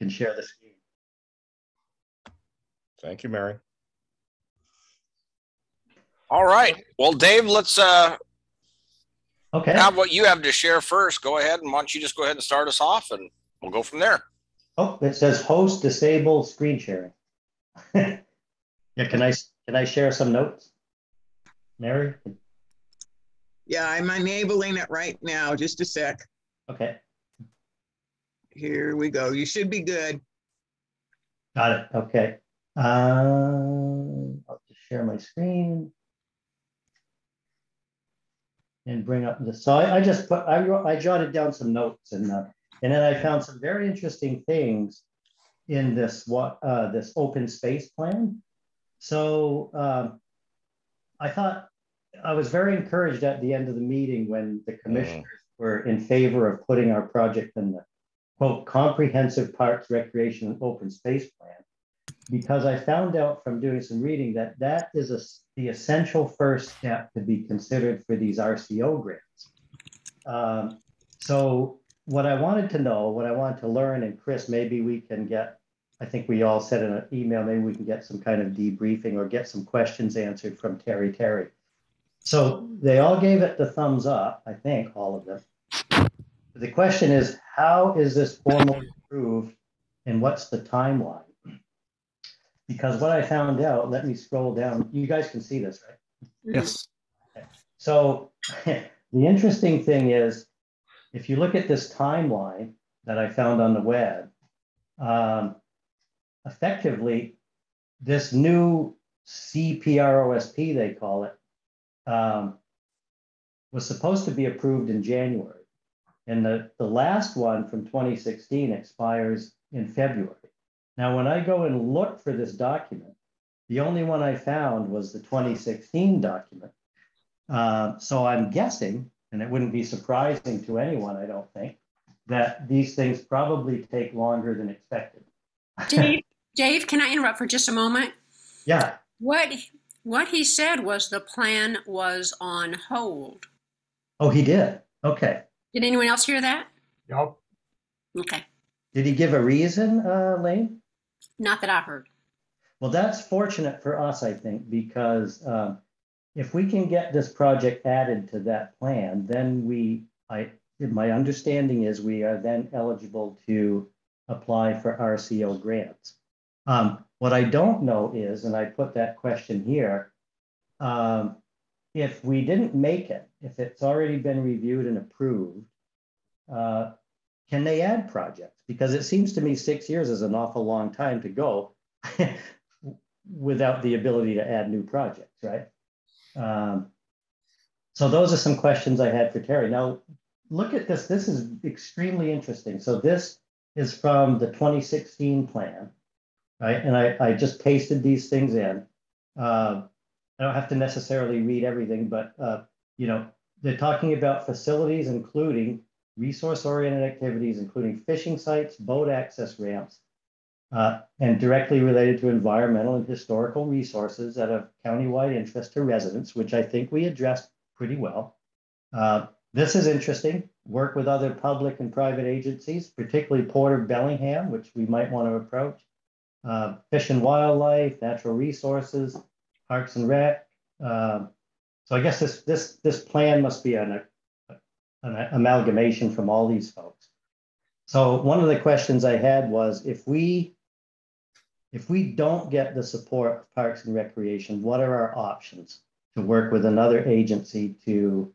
can share the screen. Thank you, Mary. All right. Well, Dave, let's uh, Okay. have what you have to share first. Go ahead, and why don't you just go ahead and start us off, and we'll go from there. Oh, it says host disable screen sharing. yeah, can I can I share some notes? Mary? Yeah, I'm enabling it right now. Just a sec. Okay, Here we go. You should be good. got it. Okay. Um, I'll just share my screen. And bring up the, so I, I just put, I wrote, I jotted down some notes and, uh, and then I found some very interesting things in this, what, uh, this open space plan. So, um, I thought, I was very encouraged at the end of the meeting when the commissioners were in favor of putting our project in the quote, comprehensive parks, recreation, and open space plan. Because I found out from doing some reading that that is a, the essential first step to be considered for these RCO grants. Um, so what I wanted to know, what I wanted to learn, and Chris, maybe we can get, I think we all said in an email, maybe we can get some kind of debriefing or get some questions answered from Terry Terry. So they all gave it the thumbs up, I think, all of them. The question is, how is this formally approved and what's the timeline? Because what I found out, let me scroll down. You guys can see this, right? Yes. So the interesting thing is, if you look at this timeline that I found on the web, um, effectively, this new CPROSP, they call it, um, was supposed to be approved in January. And the, the last one from 2016 expires in February. Now, when I go and look for this document, the only one I found was the 2016 document. Uh, so I'm guessing, and it wouldn't be surprising to anyone, I don't think, that these things probably take longer than expected. Dave, Dave, can I interrupt for just a moment? Yeah, What what he said was the plan was on hold. oh, he did. Okay. Did anyone else hear that? Yep. Okay, Did he give a reason, uh, Lane? not that I heard. Well, that's fortunate for us, I think, because um, if we can get this project added to that plan, then we, I, my understanding is we are then eligible to apply for RCO grants. Um, what I don't know is, and I put that question here, um, if we didn't make it, if it's already been reviewed and approved, uh, can they add projects? Because it seems to me six years is an awful long time to go without the ability to add new projects, right? Um, so those are some questions I had for Terry. Now, look at this. This is extremely interesting. So this is from the 2016 plan, right? And I, I just pasted these things in. Uh, I don't have to necessarily read everything, but uh, you know, they're talking about facilities including resource-oriented activities, including fishing sites, boat access ramps, uh, and directly related to environmental and historical resources that have countywide interest to residents, which I think we addressed pretty well. Uh, this is interesting. Work with other public and private agencies, particularly Port of Bellingham, which we might want to approach. Uh, Fish and Wildlife, Natural Resources, Parks and Rec. Um, so I guess this this this plan must be an, an amalgamation from all these folks. So one of the questions I had was if we if we don't get the support of Parks and Recreation, what are our options to work with another agency to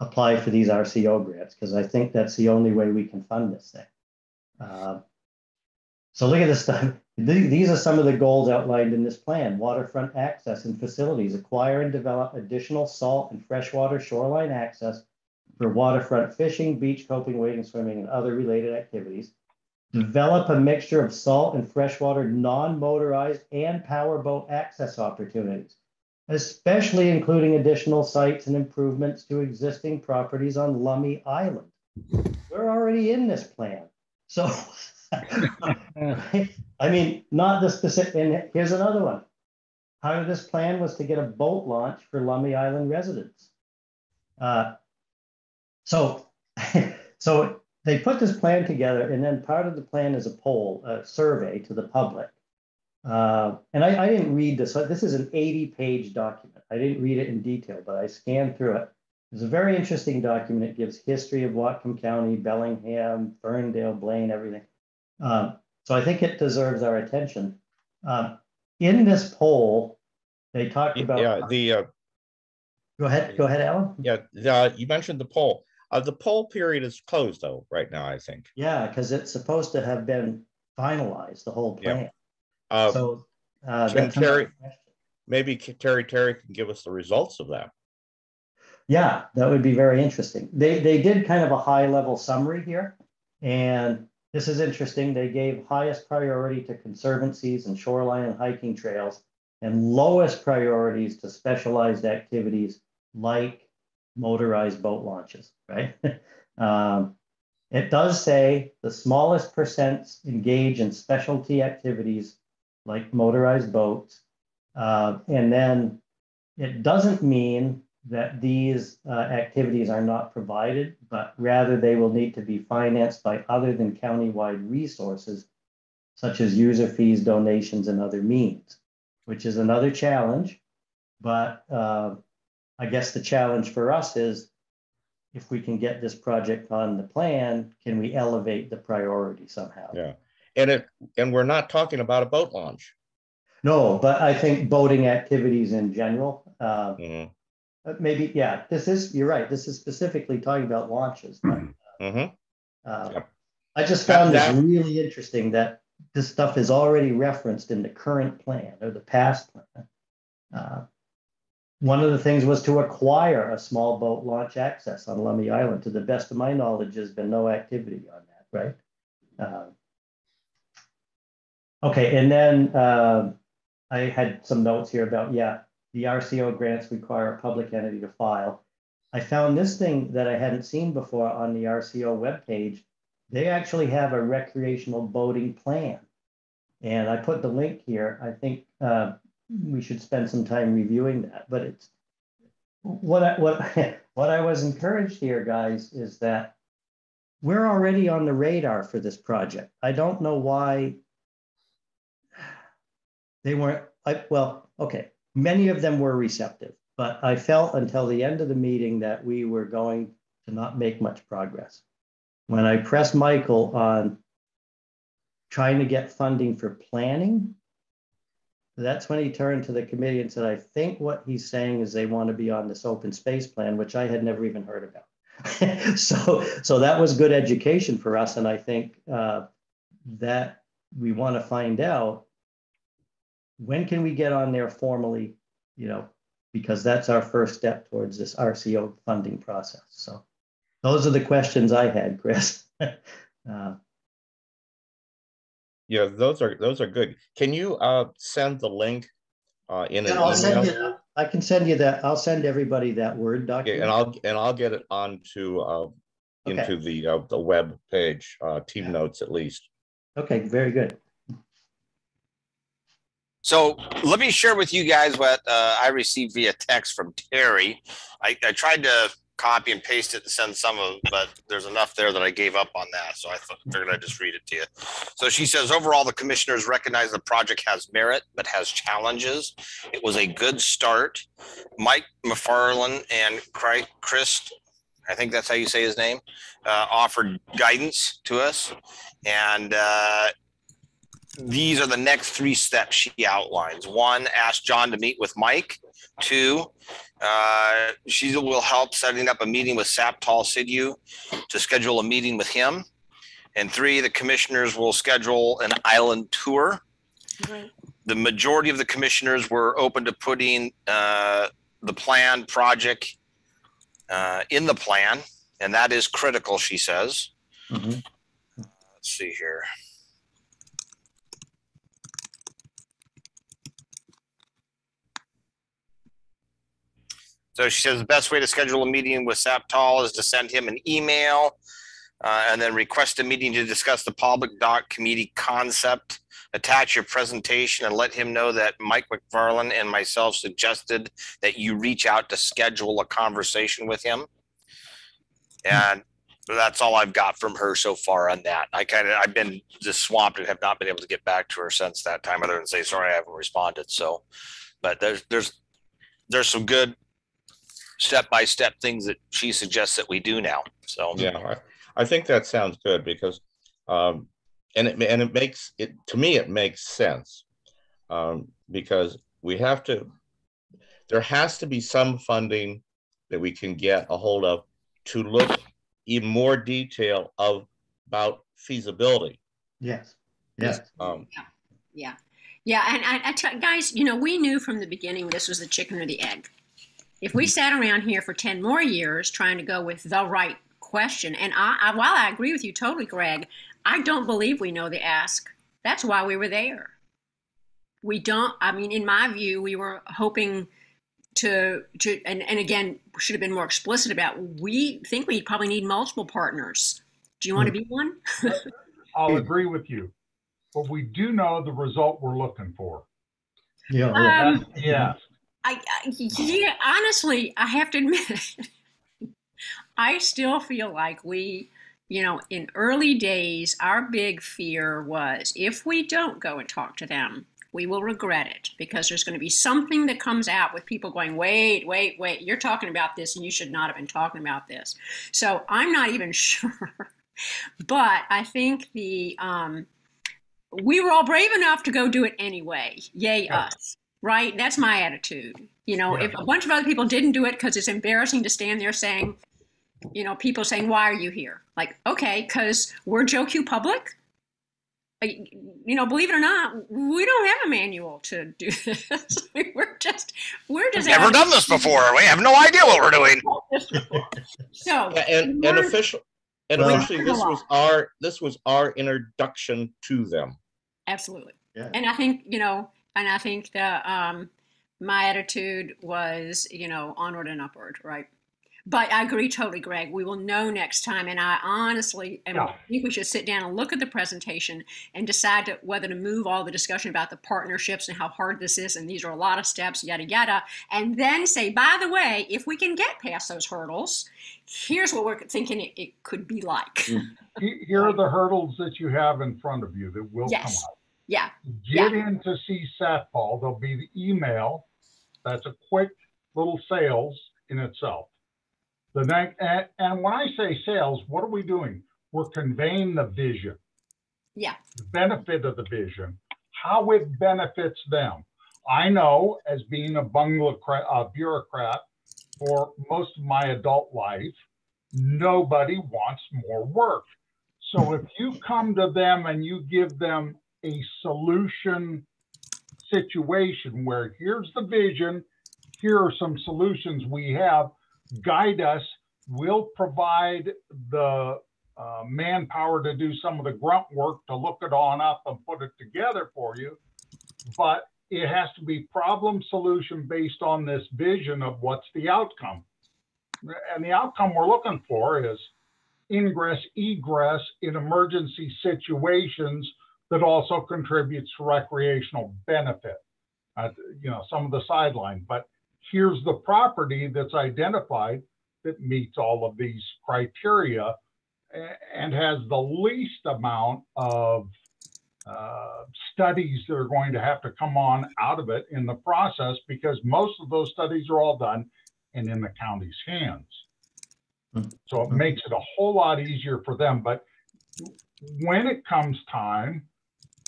apply for these RCO grants? Because I think that's the only way we can fund this thing. Uh, so look at this stuff. These are some of the goals outlined in this plan. Waterfront access and facilities, acquire and develop additional salt and freshwater shoreline access for waterfront fishing, beach coping, wading, swimming, and other related activities. Develop a mixture of salt and freshwater, non-motorized and powerboat access opportunities, especially including additional sites and improvements to existing properties on Lummi Island. We're already in this plan. So I mean, not the specific, and here's another one. Part of this plan was to get a boat launch for Lummi Island residents. Uh, so, so they put this plan together, and then part of the plan is a poll, a survey to the public. Uh, and I, I didn't read this. This is an 80-page document. I didn't read it in detail, but I scanned through it. It's a very interesting document. It gives history of Whatcom County, Bellingham, Ferndale, Blaine, everything. Um, so I think it deserves our attention. Um, in this poll, they talked about. Yeah, the, uh, Go ahead, go ahead, Alan. yeah, the, you mentioned the poll. Uh, the poll period is closed though, right now, I think. Yeah, because it's supposed to have been finalized, the whole Yeah. plan. Uh, So. uh, Terry- maybe Terry Terry can give us the results of that. Yeah, that would be very interesting. They, they did kind of a high level summary here. And this is interesting. They gave highest priority to conservancies and shoreline and hiking trails and lowest priorities to specialized activities like motorized boat launches, right? Um, It does say the smallest percents engage in specialty activities like motorized boats. Uh, and then it doesn't mean that these uh, activities are not provided, but rather they will need to be financed by other than countywide resources, such as user fees, donations, and other means, which is another challenge. But uh, I guess the challenge for us is if we can get this project on the plan, can we elevate the priority somehow? Yeah. And it, and we're not talking about a boat launch. No, but I think boating activities in general, uh, Mhm, uh, maybe, yeah, this is, you're right, this is specifically talking about launches. but, mhm. uh, Yep. I just found this That- really interesting that this stuff is already referenced in the current plan or the past plan. Uh, One of the things was to acquire a small boat launch access on Lummi Island. To the best of my knowledge, there's been no activity on that, right? Uh, Okay, and then uh, I had some notes here about, yeah, the RCO grants require a public entity to file. I found this thing that I hadn't seen before on the RCO webpage. They actually have a recreational boating plan. And I put the link here. I think uh, we should spend some time reviewing that, but it's what I, what, what I was encouraged here, guys, is that we're already on the radar for this project. I don't know why they weren't, I, well, okay, many of them were receptive, but I felt until the end of the meeting that we were going to not make much progress. When I pressed Michael on trying to get funding for planning, that's when he turned to the committee and said, I think what he's saying is they want to be on this open space plan, which I had never even heard about. so, so that was good education for us, and I think uh, that we want to find out when can we get on there formally, you know, because that's our first step towards this RCO funding process. So those are the questions I had, Chris. Uh, Yeah, those are, those are good. Can you, uh, send the link, uh, in an I'll email? you, I can send you that, I'll send everybody that Word document. and I'll, and I'll get it onto, uh, Okay. into the, uh, the web page, uh, team notes at least. Okay, very good. So let me share with you guys what uh, I received via text from Terry. I, I tried to copy and paste it and send some of, but there's enough there that I gave up on that. So I thought, figured I'd just read it to you. So she says, overall, the commissioners recognize the project has merit, but has challenges. It was a good start. Mike McFarlane and Chris, I think that's how you say his name, uh, offered guidance to us. And uh, these are the next three steps she outlines. One, ask John to meet with Mike. Two, uh, she will help setting up a meeting with Satpal Sidhu to schedule a meeting with him. And three, the commissioners will schedule an island tour. Right. The majority of the commissioners were open to putting uh, the plan project uh, in the plan, and that is critical, she says. Mhm. Let's see here. So she says the best way to schedule a meeting with Satpal is to send him an email uh, and then request a meeting to discuss the public dock committee concept. Attach your presentation and let him know that Mike McFarlane and myself suggested that you reach out to schedule a conversation with him. And that's all I've got from her so far on that. I kind of, I've been just swamped and have not been able to get back to her since that time, other than say, sorry, I haven't responded. So, but there's, there's, there's some good step-by-step things that she suggests that we do now. So, Yeah, I, I think that sounds good because, um, and it, and it makes it, to me, it makes sense. Um, because we have to, there has to be some funding that we can get a hold of to look in more detail of, about feasibility. Yes, yes. Um, Yeah. Yeah. And I, I tell guys, you know, we knew from the beginning this was the chicken or the egg. If we sat around here for 10 more years trying to go with the right question, and I, I, while I agree with you totally, Greg, I don't believe we know the ask. That's why we were there. We don't, I mean, in my view, we were hoping to, to and, and again, should have been more explicit about we think we probably need multiple partners. Do you want to be one? I'll agree with you, but we do know the result we're looking for. Yeah, Um, That's yes. I, I yeah, honestly, I have to admit, I still feel like we, you know, in early days, our big fear was if we don't go and talk to them, we will regret it because there's going to be something that comes out with people going, wait, wait, wait, you're talking about this and you should not have been talking about this. So I'm not even sure. but I think the, um, we were all brave enough to go do it anyway. Yay, Yeah. us. Right? That's my attitude. You know, Yeah. if a bunch of other people didn't do it because it's embarrassing to stand there saying, you know, people saying, why are you here? Like, okay, because we're Joe Q Public. Like, You know, believe it or not, we don't have a manual to do this. we're just, we're just. never done this before. We have no idea what we're doing. So, and, we and official, and Well- officially, this was our, this was our introduction to them. Absolutely. Yeah. And I think, you know, and I think that um my attitude was, you know, onward and upward, right? But I agree totally, Greg. We will know next time. And I honestly Yeah. I think we should sit down and look at the presentation and decide to, whether to move all the discussion about the partnerships and how hard this is. And these are a lot of steps, yada, yada. And then say, by the way, if we can get past those hurdles, here's what we're thinking it, it could be like. Here are the hurdles that you have in front of you that will come Yes. up. Yeah. Get in to see Satpal. There'll be the email. That's a quick little sales in itself. The next, and, and when I say sales, what are we doing? We're conveying the vision. Yeah. The benefit of the vision, how it benefits them. I know as being a bunglicrat, a bureaucrat for most of my adult life, nobody wants more work. So if you come to them and you give them a solution situation where here's the vision, here are some solutions we have, guide us, we'll provide the uh, manpower to do some of the grunt work to look it on up and put it together for you. But it has to be problem solution based on this vision of what's the outcome. And the outcome we're looking for is ingress, egress in emergency situations that also contributes to recreational benefit. Uh, you know, some of the sideline, but here's the property that's identified that meets all of these criteria and has the least amount of uh, studies that are going to have to come on out of it in the process because most of those studies are all done and in the county's hands. So it makes it a whole lot easier for them. But when it comes time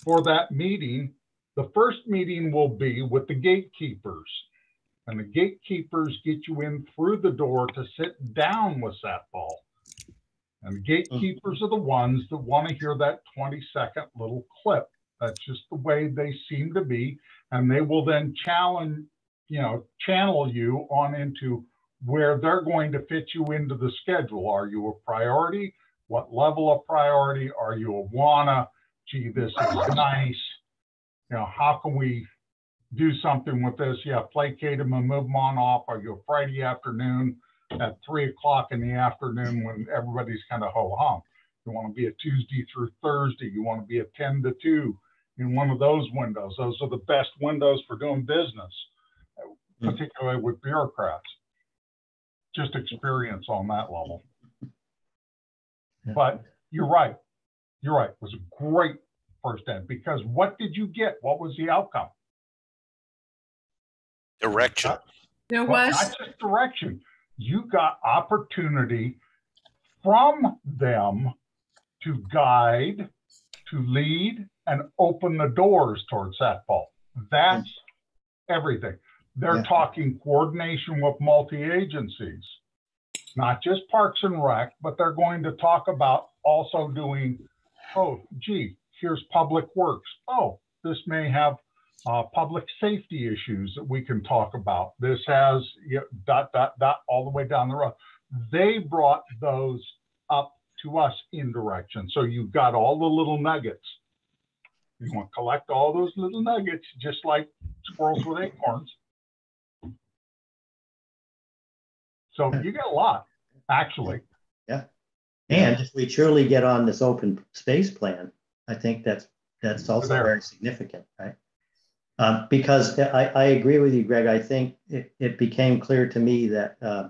for that meeting, the first meeting will be with the gatekeepers. And the gatekeepers get you in through the door to sit down with that ball. And the mm. gatekeepers are the ones that want to hear that 20 second little clip. That's just the way they seem to be. And they will then challenge, you know, channel you on into where they're going to fit you into the schedule. Are you a priority? What level of priority? Are you a wanna? Gee, this is nice. You know, how can we do something with this? Yeah, placate them and move them on off. Are you a Friday afternoon at three o'clock in the afternoon when everybody's kind of ho hum? You want to be a Tuesday through Thursday. You want to be a 10 to 2 in one of those windows. Those are the best windows for doing business, hmm. particularly with bureaucrats. Just experience on that level. But you're right. You're right. It was a great first end because what did you get? What was the outcome? Direction. There Well, was, Not just direction. You got opportunity from them to guide, to lead, and open the doors towards that ball. That's everything. They're Yeah. talking coordination with multi-agencies, not just Parks and Rec, but they're going to talk about also doing, oh, gee, here's Public Works. Oh, this may have uh, public safety issues that we can talk about. This has you know, dot, dot, dot, all the way down the road. They brought those up to us in direction. So you've got all the little nuggets. You want to collect all those little nuggets, just like squirrels with acorns. So you get a lot, actually. And if we truly get on this open space plan, I think that's, that's also very significant, right? Um, because I, I agree with you, Greg. I think it, it became clear to me that, uh,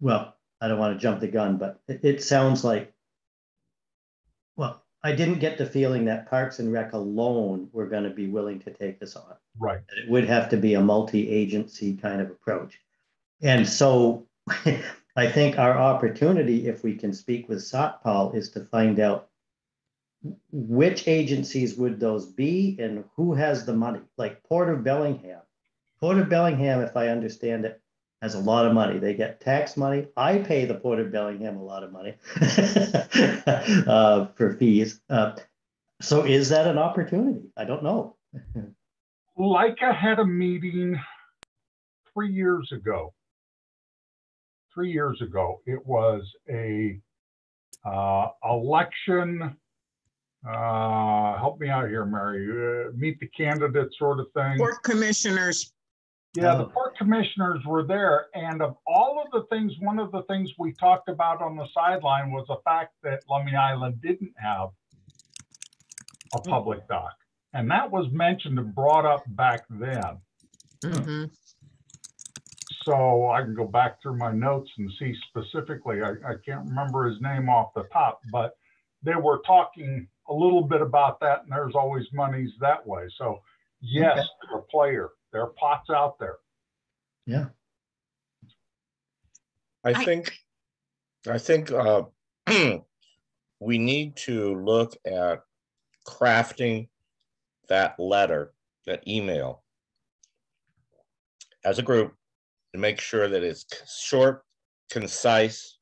well, I don't want to jump the gun, but it, it sounds like, well, I didn't get the feeling that Parks and Rec alone were going to be willing to take this on. Right. that it would have to be a multi-agency kind of approach. And so I think our opportunity, if we can speak with Satpal, is to find out which agencies would those be and who has the money, like Port of Bellingham. Port of Bellingham, if I understand it, has a lot of money. They get tax money. I pay the Port of Bellingham a lot of money uh, for fees. Uh, so is that an opportunity? I don't know. Leica had a meeting three years ago. Three years ago, it was a uh, election. Uh, help me out here, Mary. Uh, meet the candidate sort of thing. Port commissioners, Yeah, the Oh. port commissioners were there, and of all of the things, one of the things we talked about on the sideline was the fact that Lummi Island didn't have a public dock, and that was mentioned and brought up back then. Mhm. So I can go back through my notes and see specifically, I, I can't remember his name off the top, but they were talking a little bit about that and there's always monies that way. So yes, Okay. they're a player. There are pots out there. Yeah. I I- think, I think uh, we need to look at crafting that letter, that email as a group to make sure that it's short, concise,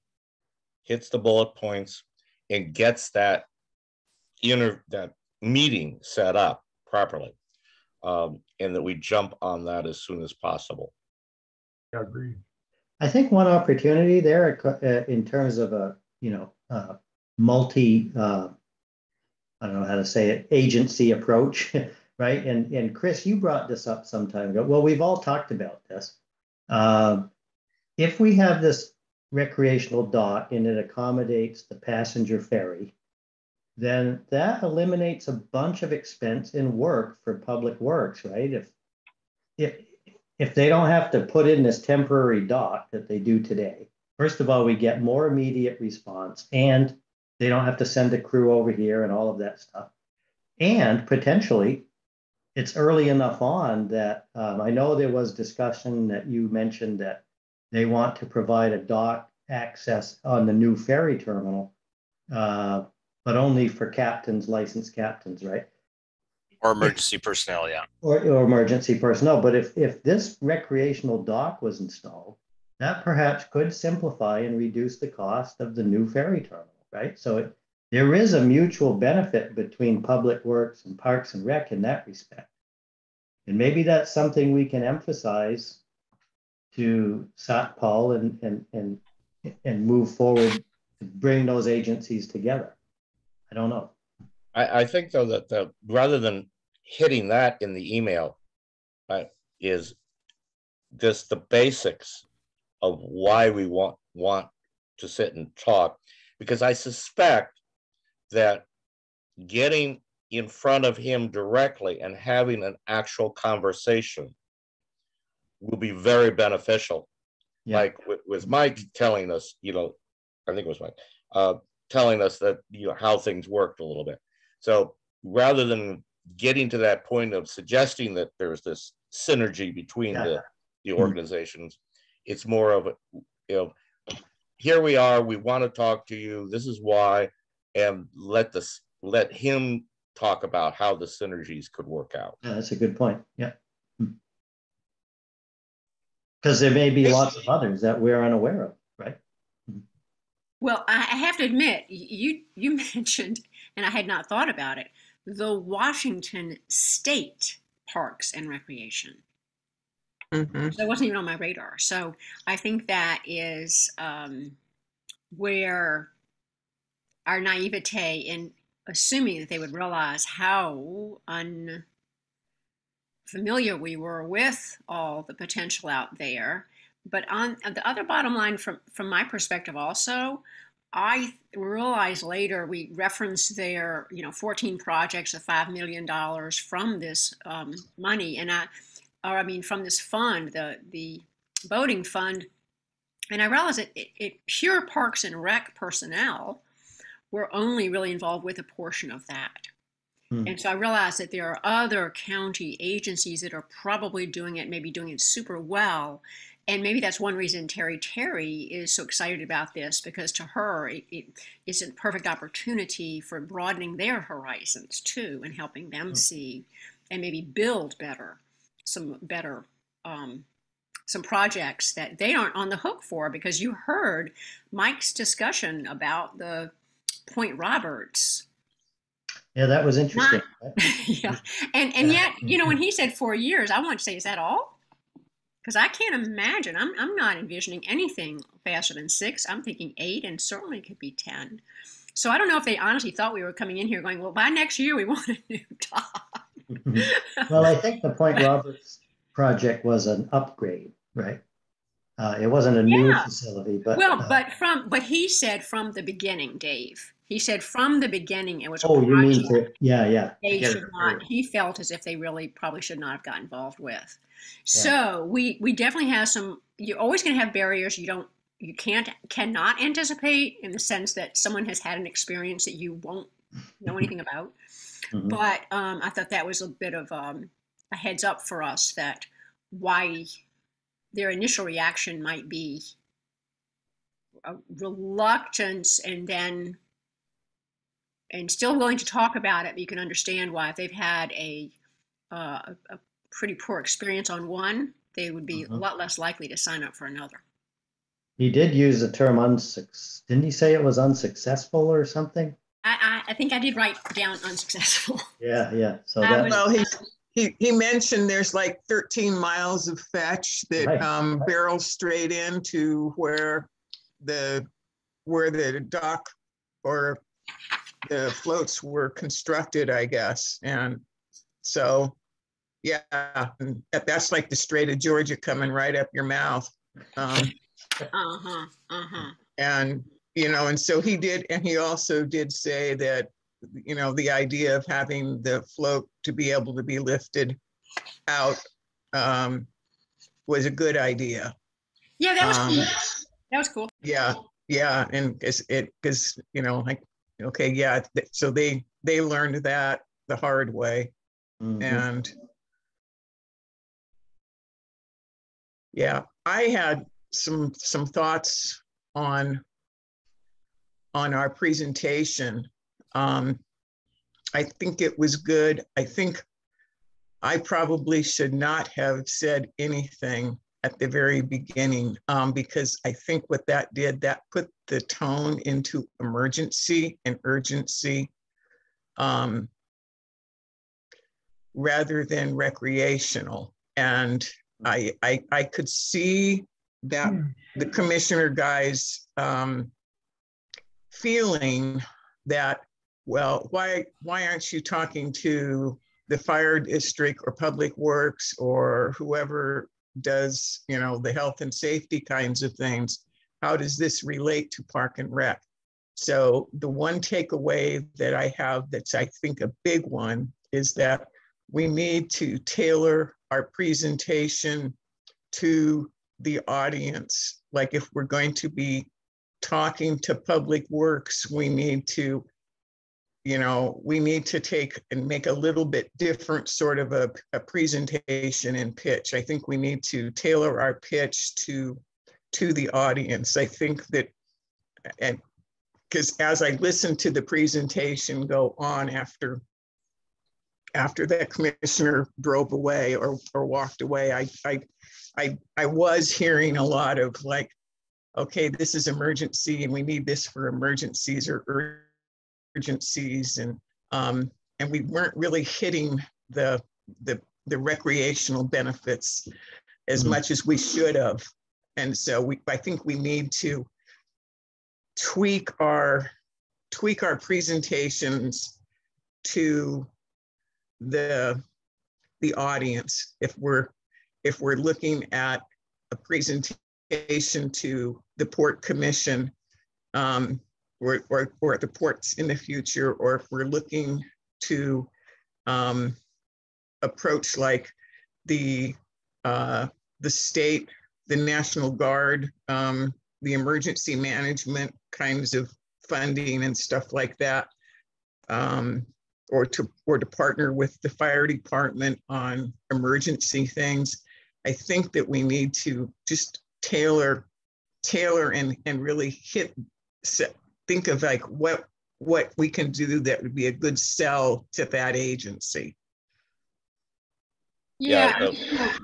hits the bullet points, and gets that inter that meeting set up properly, um, and that we jump on that as soon as possible. I agree. I think one opportunity there uh, in terms of a, you know, uh, multi, uh, I don't know how to say it, agency approach, right? And, and Chris, you brought this up some time ago. Well, we've all talked about this. Um, If we have this recreational dock and it accommodates the passenger ferry, then that eliminates a bunch of expense and work for public works, right? If, if, if they don't have to put in this temporary dock that they do today, first of all, we get more immediate response and they don't have to send a crew over here and all of that stuff. And potentially, it's early enough on that um, I know there was discussion that you mentioned that they want to provide a dock access on the new ferry terminal, uh, but only for captains, licensed captains, right? Or emergency personnel, yeah. or, or emergency personnel. But if, if this recreational dock was installed, that perhaps could simplify and reduce the cost of the new ferry terminal, right? So it, there is a mutual benefit between public works and parks and rec in that respect. And maybe that's something we can emphasize to Satpal and, and, and, and move forward to bring those agencies together. I don't know. I, I think though that the, rather than hitting that in the email, uh, is just the basics of why we want, want to sit and talk. Because I suspect that getting in front of him directly and having an actual conversation will be very beneficial. Yeah. Like with, with Mike telling us, you know, I think it was Mike, uh, telling us that you know how things worked a little bit. So rather than getting to that point of suggesting that there's this synergy between Yeah. the the Mhm. organizations, it's more of a you know here we are. We want to talk to you. This is why, and let this let him talk about how the synergies could work out. Yeah, that's a good point. Yeah. Because there may be lots of others that we're unaware of, right? Well, I I have to admit, you you mentioned, and I had not thought about it, the Washington State Parks and Recreation. Mhm. That wasn't even on my radar. So I think that is um, where our naivete in assuming that they would realize how unfamiliar we were with all the potential out there. But on the other bottom line, from from my perspective, also, I realized later we referenced their you know 14 projects of five million dollars from this um, money, and I or I mean from this fund, the the boating fund, and I realized that it, it pure Parks and Rec personnel were only really involved with a portion of that. Hmm. And so I realized that there are other county agencies that are probably doing it, maybe doing it super well. And maybe that's one reason Terry Terry is so excited about this because to her it, it is a perfect opportunity for broadening their horizons too and helping them Hmm. see and maybe build better some better um, some projects that they aren't on the hook for because you heard Mike's discussion about the Point Roberts. Yeah, that was interesting. yeah, and and Yeah. yet you know when he said four years, I want to say, is that all? Because I can't imagine. I'm I'm not envisioning anything faster than six. I'm thinking eight, and certainly could be ten. So I don't know if they honestly thought we were coming in here going, well, by next year we want a new dock. Well, I think the Point Roberts project was an upgrade, right? Uh, it wasn't a new facility, but. Well, uh, but from but he said from the beginning, Dave. He said from the beginning it was Oh, you mean to, yeah, yeah. they it should not. He felt as if they really probably should not have got involved with. So we we definitely have some. You're always going to have barriers. You don't. You can't cannot anticipate in the sense that someone has had an experience that you won't know anything about. Mhm. But um, I thought that was a bit of um, a heads up for us that why their initial reaction might be a reluctance and then and still willing to talk about it but you can understand why if they've had a uh, a, a pretty poor experience on one they would be a Mhm. lot less likely to sign up for another He did use the term unsuc, didn't he say it was unsuccessful or something? I, I, I think I did write down unsuccessful. Yeah, yeah, so that, was- Well, he, he, he mentioned there's like 13 miles of fetch that Right. um, barrels straight into where the, where the dock or the floats were constructed, I guess. And so, yeah, and that- that's like the Strait of Georgia coming right up your mouth. Um, Uh-huh. Uh-huh. and you know and so he did and he also did say that you know the idea of having the float to be able to be lifted out um, was a good idea Yeah, that was Um, cool. That was cool. yeah yeah and it's it because you know like okay yeah so they they learned that the hard way. Mhm. and yeah i had some some thoughts on on our presentation. Um i think it was good. I think i probably should not have said anything at the very beginning um, because i think what that did that put the tone into emergency and urgency um, rather than recreational. And I, I, I could see that the commissioner guys um, feeling that, well, why, why aren't you talking to the fire district or public works or whoever does, you know, the health and safety kinds of things? How does this relate to park and rec? So the one takeaway that I have that's, I think, a big one is that we need to tailor our presentation to the audience. Like if we're going to be talking to Public Works, we need to, you know, we need to take and make a little bit different sort of a, a presentation and pitch. I think we need to tailor our pitch to to the audience. I think that, and because as I listened to the presentation go on after after that commissioner drove away or or walked away, I I I I was hearing a lot of like, okay, this is emergency and we need this for emergencies or urgencies and um and we weren't really hitting the the the recreational benefits as Mhm. much as we should have. And so we I think we need to tweak our tweak our presentations to the the audience if we're if we're looking at a presentation to the port commission um, or, or, or the ports in the future, or if we're looking to um, approach like the uh, the state, the National Guard, um, the emergency management kinds of funding and stuff like that. Um, or to or to partner with the fire department on emergency things. I think that we need to just tailor tailor and and really hit set, think of like what what we can do that would be a good sell to that agency. Yeah, Yeah. the-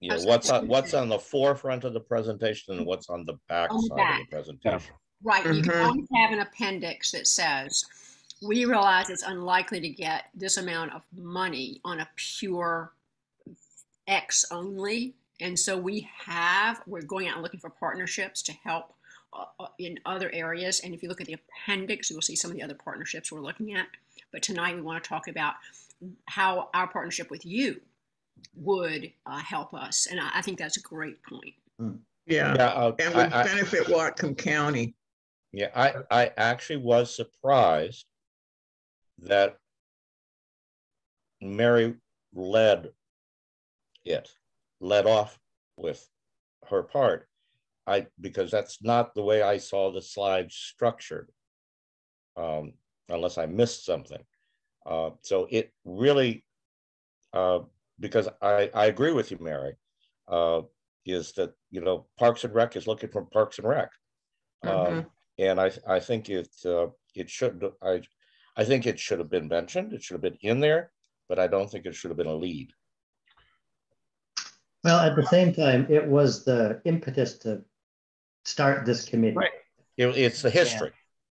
Yeah, what's on, what's on the forefront of the presentation and what's on the back On the side back. of the presentation. Right, you can Mhm. always have an appendix that says, we realize it's unlikely to get this amount of money on a pure X only. And so we have, we're going out and looking for partnerships to help in other areas. And if you look at the appendix, you will see some of the other partnerships we're looking at. But tonight we want to talk about how our partnership with you would uh, help us. And I, I think that's a great point. Yeah, Yeah, uh, and would I- benefit Whatcom County. Yeah, I, I actually was surprised that Mary led it, led off with her part. I, because that's not the way I saw the slide structured. Um, unless I missed something. Uh, so it really, uh, because I, I agree with you, Mary, uh, is that, you know, Parks and Rec is looking for Parks and Rec. Um, Mhm. and I, I think it, uh, it should, I, I think it should have been mentioned, it should have been in there, but I don't think it should have been a lead. Well, at the same time, it was the impetus to start this committee. Right. It, it's the history.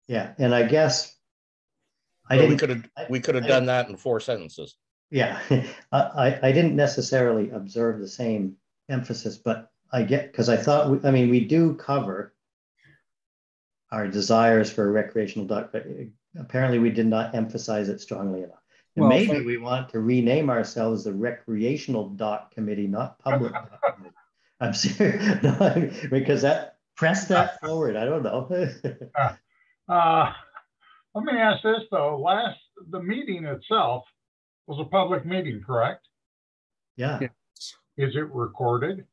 Yeah, and I guess I But we didn't, could have, we could have done that in four sentences. yeah, I, I, I didn't necessarily observe the same emphasis, but I get, because I thought, we- I mean, we do cover our desires for a recreational duck, but apparently we did not emphasize it strongly enough. And Well, maybe for- we want to rename ourselves the Recreational Dock Committee, not Public Dock Committee. I'm serious, no, I mean, because that, press that forward, I don't know. Uh, let me ask this though, last, the meeting itself was a public meeting, correct? Yeah. Yeah. Is it recorded?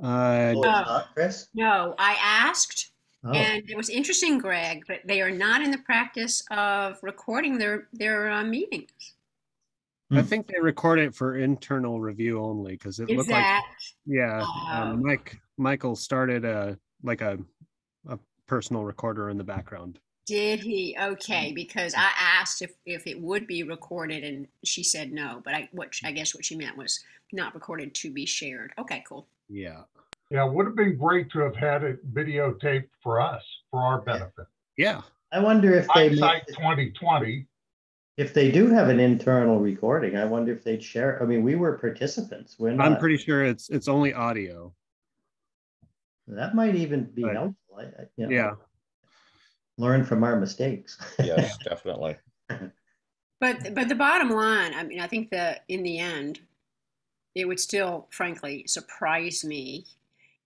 Uh, Oh, it's not, Chris? No, I asked Oh, And it was interesting, Greg, but they are not in the practice of recording their their uh, meetings. I Hmm. think they record it for internal review only because it Is looked like yeah. Oh. Um, Mike Michael started a like a a personal recorder in the background. did he? Okay, mm-hmm. because I asked if if it would be recorded, and she said no. But I what I guess what she meant was not recorded to be shared. Okay, cool. Yeah. Yeah, it would have been great to have had it videotaped for us, for our benefit. Yeah. I wonder if they, Hindsight make- twenty twenty, if they do have an internal recording, I wonder if they'd share, I mean, we were participants, we're not. I'm pretty sure it's it's only audio. That might even be Right. helpful. I- I- you know, Yeah. Learn from our mistakes. Yes, definitely. But but the bottom line, I mean, I think that in the end, it would still, frankly, surprise me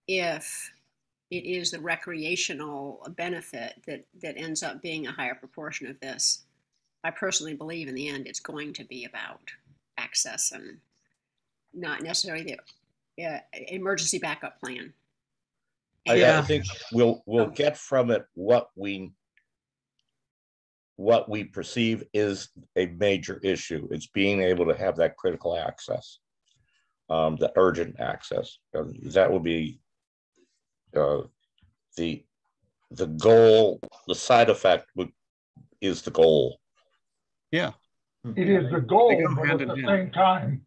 if it is the recreational benefit that that ends up being a higher proportion of this. I personally believe in the end it's going to be about access and not necessarily the uh, emergency backup plan. I, I think we'll, we'll get from it what we what we perceive is a major issue. It's being able to have that critical access, um, the urgent access. Uh, That will be uh, the the goal. The side effect would, is the goal. Yeah. It is the goal, go but at the hand. same time,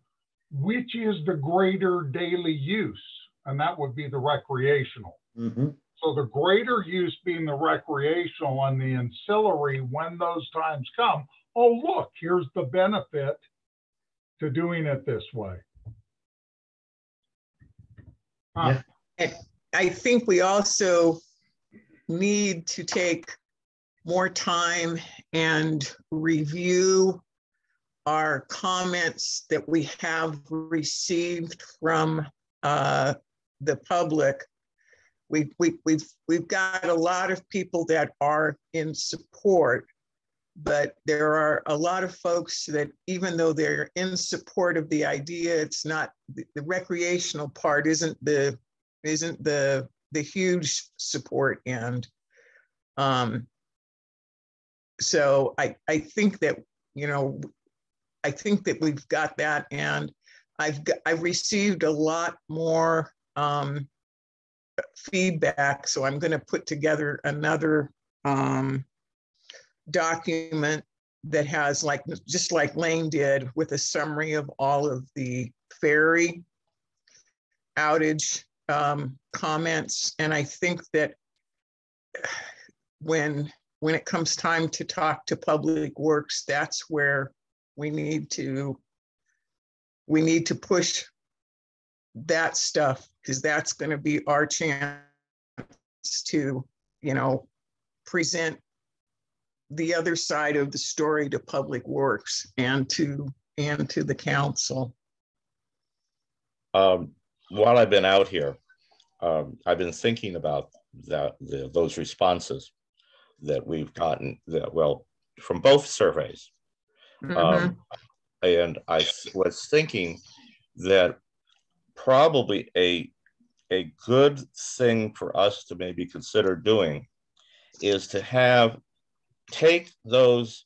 which is the greater daily use? And that would be the recreational. Mhm. So the greater use being the recreational and the ancillary when those times come. Oh, look, here's the benefit to doing it this way. Huh. I think we also need to take more time and review our comments that we have received from uh, the public. We, we, we've, we've got a lot of people that are in support, but there are a lot of folks that even though they're in support of the idea, it's not, the the recreational part isn't the isn't the the huge support end. Um, so I I think that you know I think that we've got that, and I've I've received a lot more um, feedback. So I'm going to put together another um, document that has like just like Lane did with a summary of all of the ferry outage um, comments. And I think that when when it comes time to talk to Public Works, that's where we need to we need to push that stuff because that's going to be our chance to, you know, present the other side of the story to Public Works and to and to the council. Um, while I've been out here, um, I've been thinking about that, the, those responses that we've gotten, that, well, from both surveys. Mhm. Um, and i was thinking that probably a, a good thing for us to maybe consider doing is to have, take those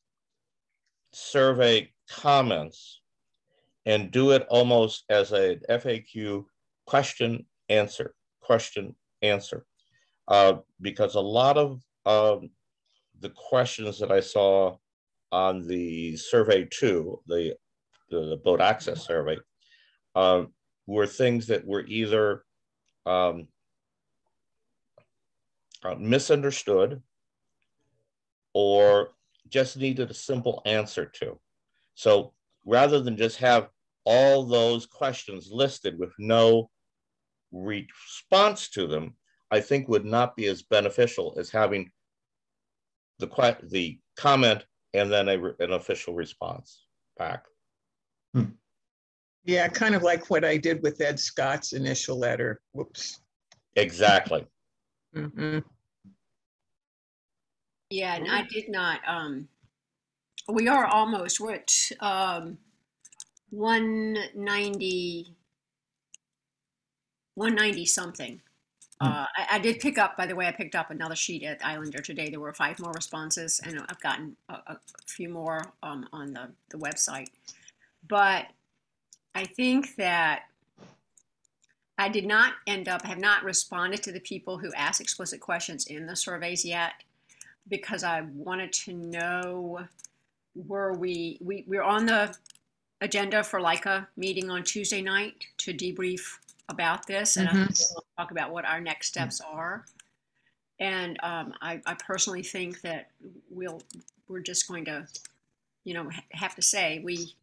survey comments and do it almost as a FAQ question, answer, question, answer. Uh, because a lot of um, the questions that I saw on the survey two, the, the, the boat access survey, um, were things that were either um, uh, misunderstood or just needed a simple answer to. So rather than just have all those questions listed with no response to them, I think would not be as beneficial as having the the comment and then a, an official response back. Yeah, kind of like what I did with Ed Scott's initial letter. Whoops. Exactly. Mhm. Yeah, and I did not, um, we are almost, we're at, um, one ninety, one ninety something. Uh, I, I did pick up, by the way, I picked up another sheet at Islander today. There were five more responses and I've gotten a, a few more, um, on the, the website. But I think that I did not end up, have not responded to the people who asked explicit questions in the surveys yet because I wanted to know were we, we, we're on the agenda for like a meeting on Tuesday night to debrief about this and I think we'll talk about what our next steps are. And um, I, I personally think that we'll, we're just going to, you know, ha- have to say, we,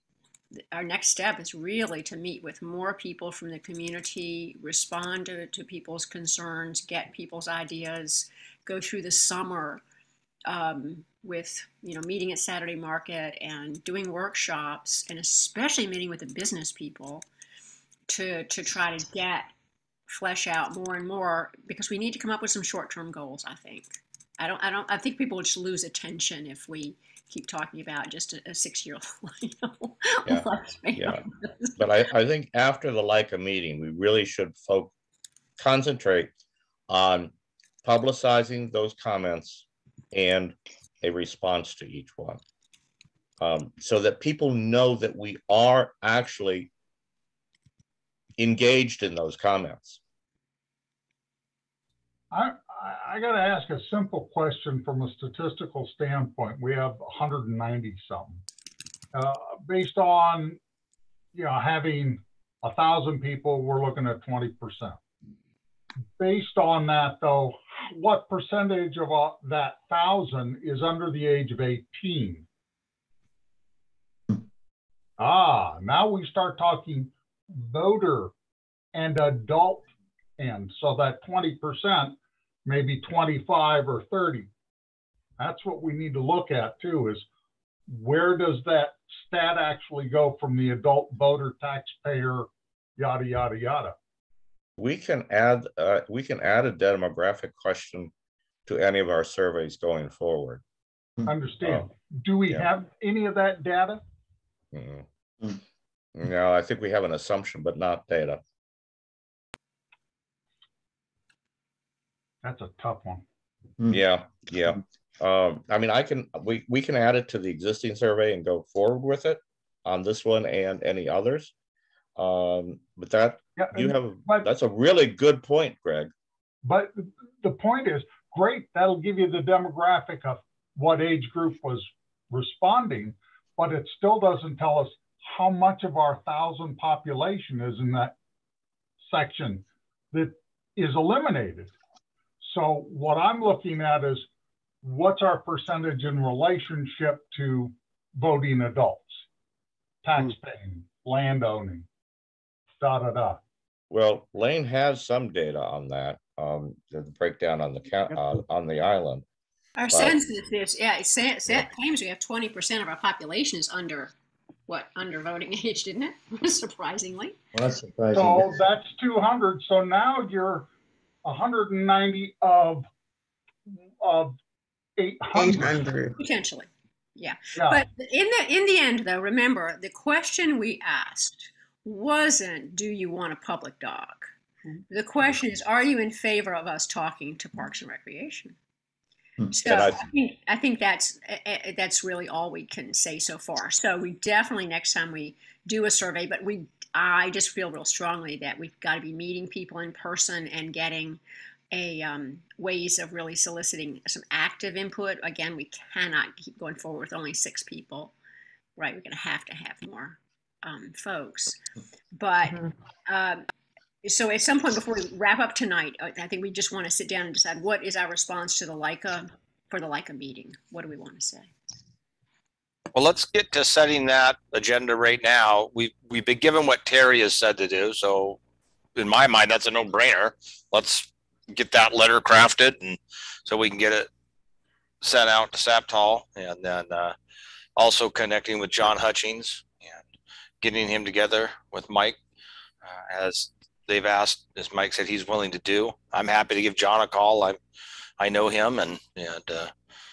our next step is really to meet with more people from the community, respond to, to people's concerns, get people's ideas, go through the summer um, with you know meeting at Saturday Market and doing workshops, and especially meeting with the business people to to try to get flesh out more and more because we need to come up with some short term goals. I think. I don't. I don't. I think people will just lose attention if we keep talking about just a, a six year you know, Yeah, lifespan. yeah. But I, I think after the LICA meeting, we really should folk concentrate on publicizing those comments and a response to each one. Um, so that people know that we are actually engaged in those comments. I, I gotta ask a simple question from a statistical standpoint. We have hundred and ninety something. Uh, based on, you know, having a thousand people, we're looking at twenty percent. Based on that though, what percentage of uh, that thousand is under the age of eighteen? Ah, now we start talking voter and adult end, so that twenty percent maybe 25 or 30. That's what we need to look at too is where does that stat actually go from the adult voter taxpayer, yada, yada, yada. We can add, uh, we can add a demographic question to any of our surveys going forward. Understand? Do we yeah. have any of that data? Mhm. Mm. No, I think we have an assumption, but not data. That's a tough one. Mm. Yeah, yeah. Um, I mean, I can, we, we can add it to the existing survey and go forward with it on this one and any others. Um, but that, Yeah, you have, but- that's a really good point, Greg. But the point is, great, that'll give you the demographic of what age group was responding, but it still doesn't tell us how much of our thousand population is in that section that is eliminated. So what I'm looking at is what's our percentage in relationship to voting adults, tax paying, land owning, da da da. Well, Lane has some data on that, um, the breakdown on the count, uh, on the island. Our Right. census is, yeah, it sa- sa- Yeah. claims we have twenty percent of our population is under, what, under voting age, didn't it? Surprisingly. Well, that's surprising. So that's two hundred, so now you're hundred and ninety of, of eight hundred. 800. Potentially. Yeah. Yeah, But in the in the end though, remember the question we asked wasn't do you want a public dock? The question is, are you in favor of us talking to Parks and Recreation? Hmm. So And I- I think I think that's eh, eh, that's really all we can say so far. So we definitely next time we do a survey, but we I just feel real strongly that we've got to be meeting people in person and getting a um, ways of really soliciting some active input. Again, we cannot keep going forward with only six people, right? We're going to have to have more um, folks. But Mhm. um, so at some point before we wrap up tonight, I I think we just want to sit down and decide what is our response to the LICA for the LICA meeting. What do we want to say? Well, let's get to setting that agenda right now. We've, we've been given what Terry has said to do, so in my mind, that's a no-brainer. Let's get that letter crafted and so we can get it sent out to Satpal and then, uh, also connecting with John Hutchings and getting him together with Mike, uh, as they've asked, as Mike said, he's willing to do. I'm happy to give John a call. I, I know him and, and, uh,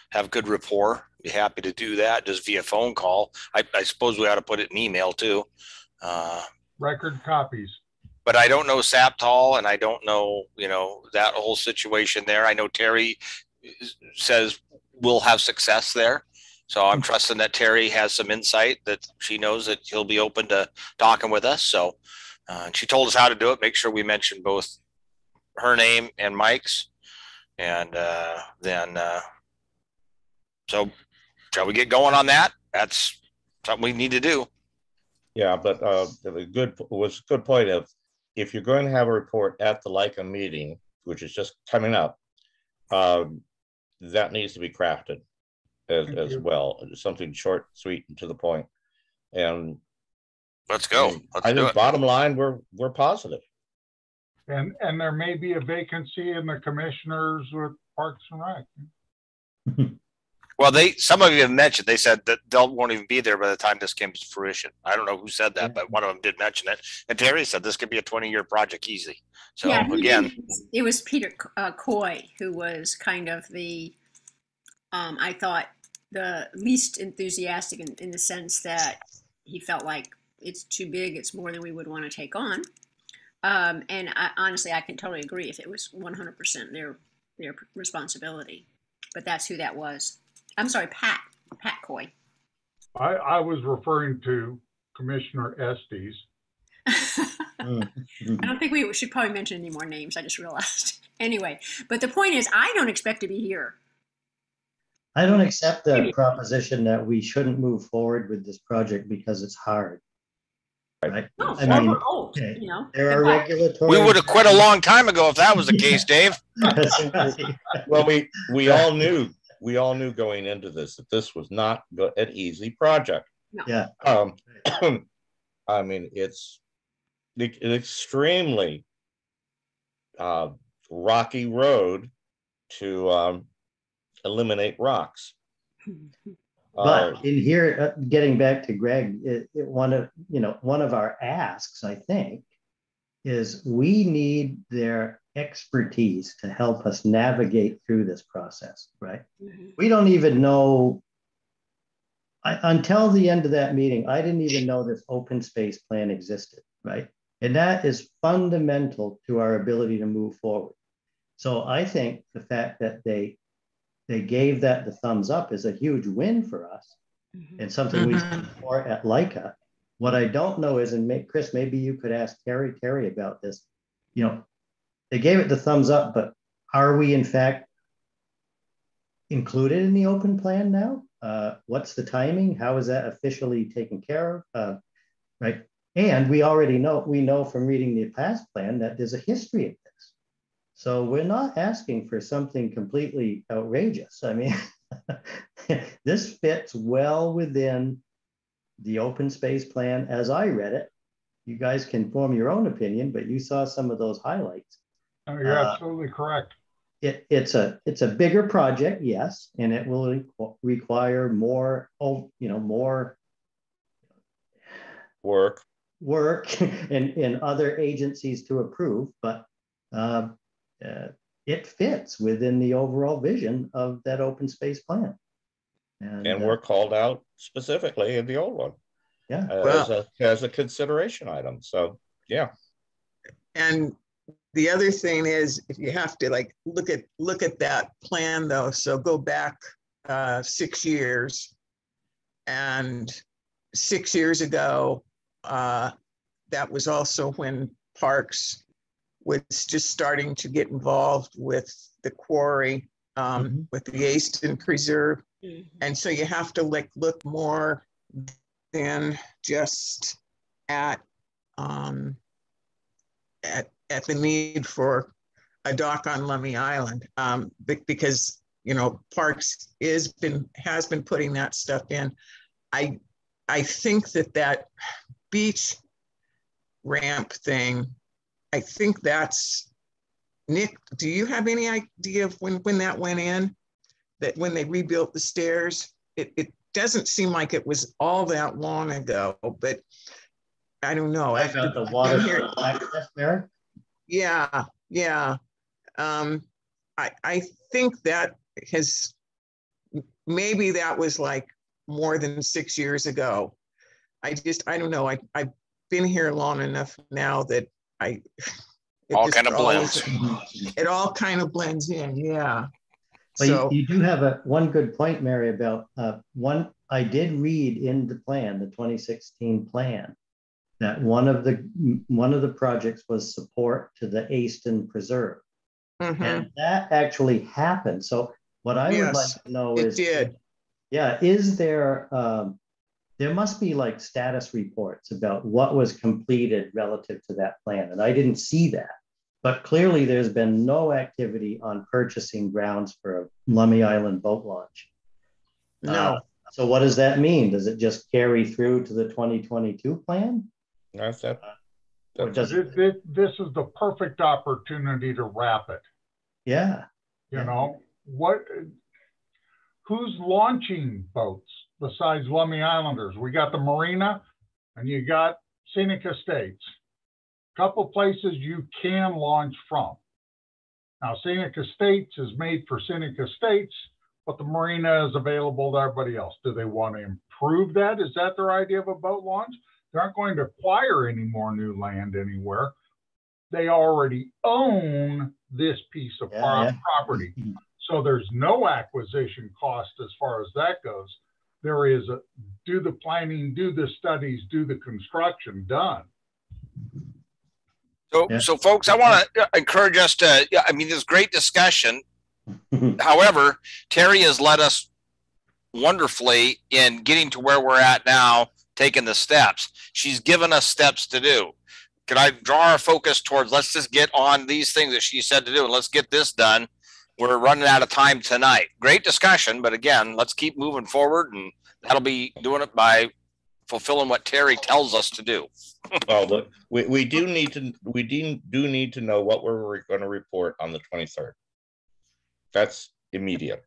have good rapport. Be happy to do that just via phone call. I, I suppose we ought to put it in email too. Uh, record copies. but I don't know Satpal and I don't know, you know, that whole situation there. I know Terry says we'll have success there. So I'm trusting that Terry has some insight that she knows that he'll be open to talking with us. So uh, she told us how to do it. Make sure we mention both her name and Mike's. And uh, then, uh, so shall we get going on that? That's something we need to do. Yeah, but uh, the good was a good point of if you're going to have a report at the LICA meeting, which is just coming up, um, that needs to be crafted as, as well. Something short, sweet, and to the point. And Let's go. I Let's do think it. bottom line, we're we're positive. And, and there may be a vacancy in the commissioners with Parks and Rec. Well, they some of you have mentioned they said that they'll won't even be there by the time this came to fruition. I don't know who said that, but one of them did mention it. And Terry said this could be a 20 year project easy. So Yeah, again, it was Peter uh, Coy who was kind of the, um, I thought, the least enthusiastic in, in the sense that he felt like it's too big, it's more than we would want to take on. Um, and I, honestly, I can totally agree if it was 100% their their responsibility. But that's who that was. I'm sorry, Pat Pat Coy. I, I was referring to Commissioner Estes. Mm, I don't think we should probably mention any more names. I just realized. anyway, but the point is, I don't expect to be here. I don't accept the proposition that we shouldn't move forward with this project because it's hard. Right? No, I or mean, old, okay, you know. There are regulatory. We would have quit a long time ago if that was the case, Dave. Well, we, we all knew, we all knew going into this that this was not an easy project. No. Yeah. Um, I mean, it's an extremely uh, rocky road to um, eliminate rocks. Uh, But in here, uh, getting back to Greg, it, it, one of, you know, one of our asks, I think, is we need their expertise to help us navigate through this process, right? Mhm. We don't even know. I, until the end of that meeting, I didn't even know this open space plan existed, right? And that is fundamental to our ability to move forward. So I think the fact that they they gave that the thumbs up is a huge win for us Mhm. and something we Mhm. support at LICA. What I don't know is, and make, Chris, maybe you could ask Terry Terry about this. You know, they gave it the thumbs up, but are we in fact included in the open plan now? Uh, what's the timing? How is that officially taken care of? Uh, right. And we already know, we know from reading the past plan that there's a history of this. So we're not asking for something completely outrageous. I mean, this fits well within the open space plan as I read it. You guys can form your own opinion, but you saw some of those highlights. No, You're Uh, absolutely correct. It, it's a it's a bigger project, yes, and it will requ- require more, oh, you know, more work. work and, and other agencies to approve, but uh, uh, it fits within the overall vision of that open space plan. And uh, we're called out specifically in the old one yeah, as a, as a consideration item. So, yeah. And the other thing is, if you have to like look at look at that plan though, so go back uh, six years, and six years ago, uh, that was also when Parks was just starting to get involved with the quarry, um, Mhm. with the Aiston Preserve, Mhm. and so you have to like look more than just at um, at at the need for a dock on Lummi Island, um, because you know Parks is been has been putting that stuff in. I I think that that beach ramp thing, I think that's Nick. Do you have any idea of when when that went in? That when they rebuilt the stairs, it it doesn't seem like it was all that long ago, but I don't know. I got the water here- access there. Yeah, yeah. Um, I I think that has maybe that was like more than six years ago. I just I don't know. I I've been here long enough now that I it All kinda always- blends. It all kind of blends in. Yeah. But So you, you do have a one good point, Mary, about uh, one. I did read in the plan, the 2016 plan, that one of the one of the projects was support to the Aiston Preserve, mhm, and that actually happened. So what I would like to know is, did. yeah, is there um, there must be like status reports about what was completed relative to that plan, and I didn't see that. But clearly, there's been no activity on purchasing grounds for a Lummi Island boat launch. no. Uh, so what does that mean? Does it just carry through to the 2022 plan? That's that. That's- does This, it? this, this is the perfect opportunity to wrap it. Yeah, You Yeah. know, what, who's launching boats besides Lummi Islanders? We got the marina and you got Scenic Estates. Couple places you can launch from. Now Scenic Estates is made for Scenic Estates, but the marina is available to everybody else. Do they want to improve that? Is that their idea of a boat launch? They aren't going to acquire any more new land anywhere. they already own this piece of Yeah, pro- yeah. property. So there's no acquisition cost as far as that goes. There is a, do the planning, do the studies, do the construction done. So, Yeah. so folks, I want to encourage us to, I mean, this great discussion. However, Terry has led us wonderfully in getting to where we're at now, taking the steps. She's given us steps to do. Can I draw our focus towards, let's just get on these things that she said to do and let's get this done. We're running out of time tonight. Great discussion, but again, let's keep moving forward and that'll be doing it by fulfilling what Terry tells us to do. Well, look, we, we do need to, we do, do need to know what we're gonna report on the twenty-third. That's immediate.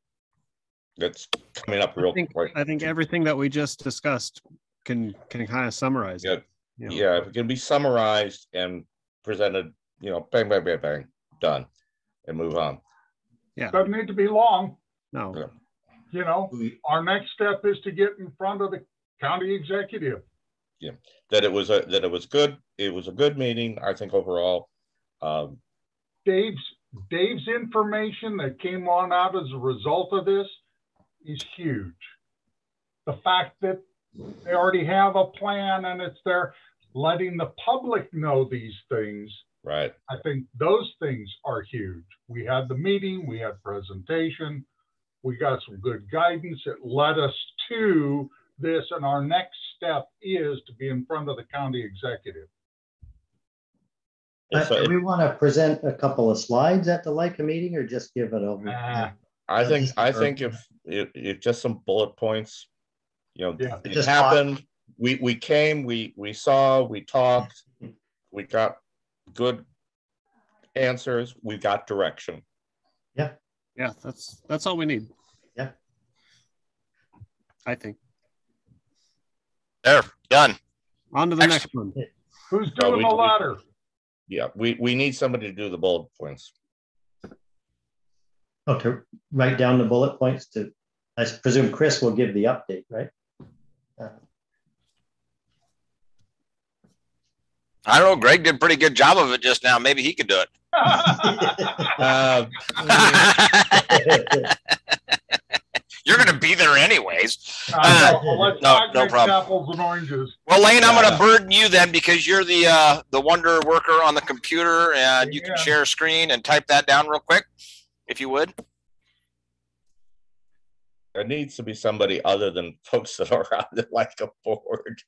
That's coming up I real think, quick. I think everything that we just discussed can, can kind of summarize Yeah, it. you know. Yeah, if it can be summarized and presented, you know, bang, bang, bang, bang, done, and move on. Yeah. Doesn't need to be long, No, you know. Our next step is to get in front of the county executive. Yeah. That it was a, that it was good, it was a good meeting, I think overall. Um, Dave's, Dave's information that came on out as a result of this is huge. The fact that they already have a plan and it's there, letting the public know these things, right, I think those things are huge. We had the meeting, we had presentation, we got some good guidance. It led us to this, and our next step is to be in front of the county executive. And Uh, Do we want to present a couple of slides at the LICA meeting or just give it over? Nah. I think, I think if, if, if just some bullet points, you know, Yeah. it Just happened, we, we came, we, we saw, we talked, we got good answers, we got direction. yeah, Yeah, that's, that's all we need. Yeah. I think. There, done. On to the next one. Who's doing we- the we- Yeah, we, we need somebody to do the bullet points. Oh, to write down the bullet points to, I presume Chris will give the update, right? I don't know. Greg did a pretty good job of it just now. Maybe he could do it. Uh, You're going to be there anyways. Uh, well, No, no problem. apples and oranges. Well, Lane, I'm going to burden you then because you're the uh, the wonder worker on the computer, and you can share a screen and type that down real quick, if you would. There needs to be somebody other than folks that are on the LICA board.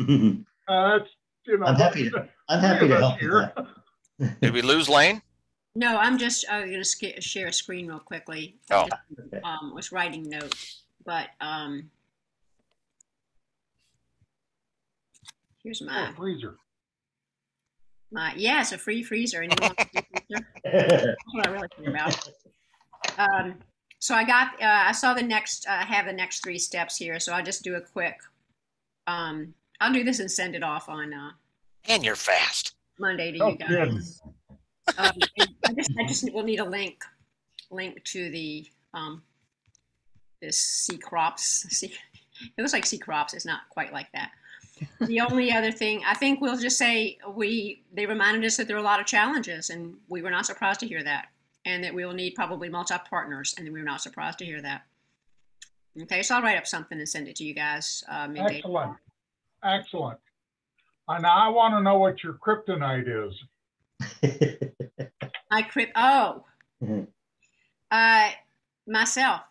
I'm Uh, that's, you know. happy to, I'm happy to three of us help with here. that. Did we lose Lane? No, I'm just uh, going to share a screen real quickly. Oh. just, Um, was writing notes, but um, here's my Oh, Freezer. my yeah, it's a free freezer. Anyone want a free freezer? That's what I really care about. Um, so I got, uh, I saw the next, uh, I have the next three steps here. So I'll just do a quick, um, I'll do this and send it off on, uh, And you're fast. Monday to Oh, you guys. Um, I just, I just will need a link, link to the, um, this C crops, C, it looks like C crops. It's not quite like that. The only other thing, I think we'll just say, we, they reminded us that there are a lot of challenges and we were not surprised to hear that. And that we will need probably multi-partners and we were not surprised to hear that. Okay, so I'll write up something and send it to you guys, uh, midday. Excellent. Excellent. And I want to know what your kryptonite is. I crypt, oh. Mhm. Uh, myself.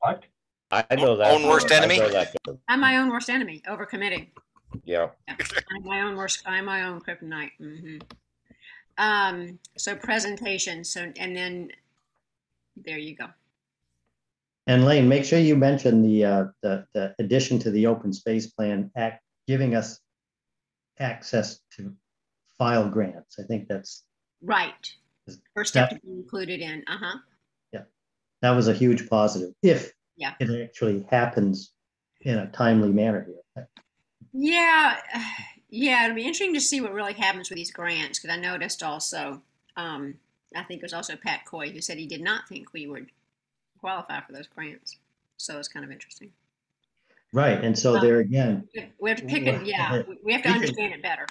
What? I know that. Own worst enemy? that. I'm my own worst enemy, overcommitting. Yeah, I'm my own worst, I'm my own kryptonite. hmm Um, so presentation, so, and then, there you go. And Lane, make sure you mention the, uh, the, the addition to the open space plan act, giving us access to file grants. I think that's, Right. First step that- to be included in, uh-huh. Yeah, that was a huge positive, if Yeah. it actually happens in a timely manner here. Yeah, yeah, it'll be interesting to see what really happens with these grants, because I noticed also, um, I think it was also Pat Coy who said he did not think we would qualify for those grants. So it's kind of interesting. Right, and so there again, We have to pick it, yeah, we- we have to We can- understand it better.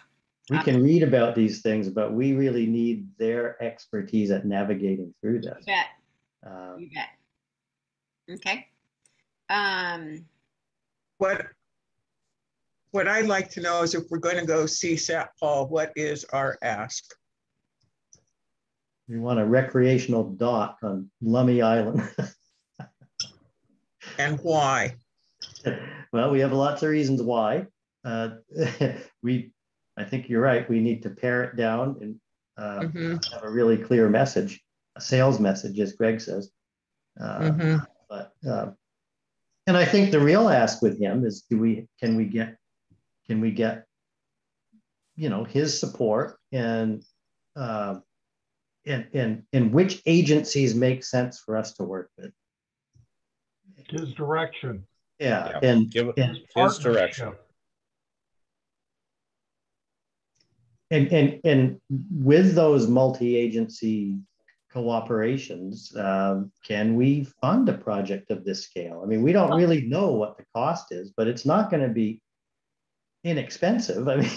we can read about these things, but we really need their expertise at navigating through You bet. Um, You bet. Okay. Um, What, what I'd like to know is if we're going to go see Sat Paul, what is our ask? We want a recreational dock on Lummi Island. And why? Well, we have lots of reasons why. Uh, We, I think you're right, we need to pare it down and uh, Mhm, have a really clear message, a sales message, as Greg says. Uh, mhm. But, uh, and I think the real ask with him is, do we, can we get, can we get, you know, his support and, uh, and, and, and which agencies make sense for us to work with? His direction. Yeah, Yeah. and, Give and, his direction. and, and, and with those multi-agency cooperations, um, can we fund a project of this scale? I mean, we don't really know what the cost is, but it's not gonna be inexpensive. I mean.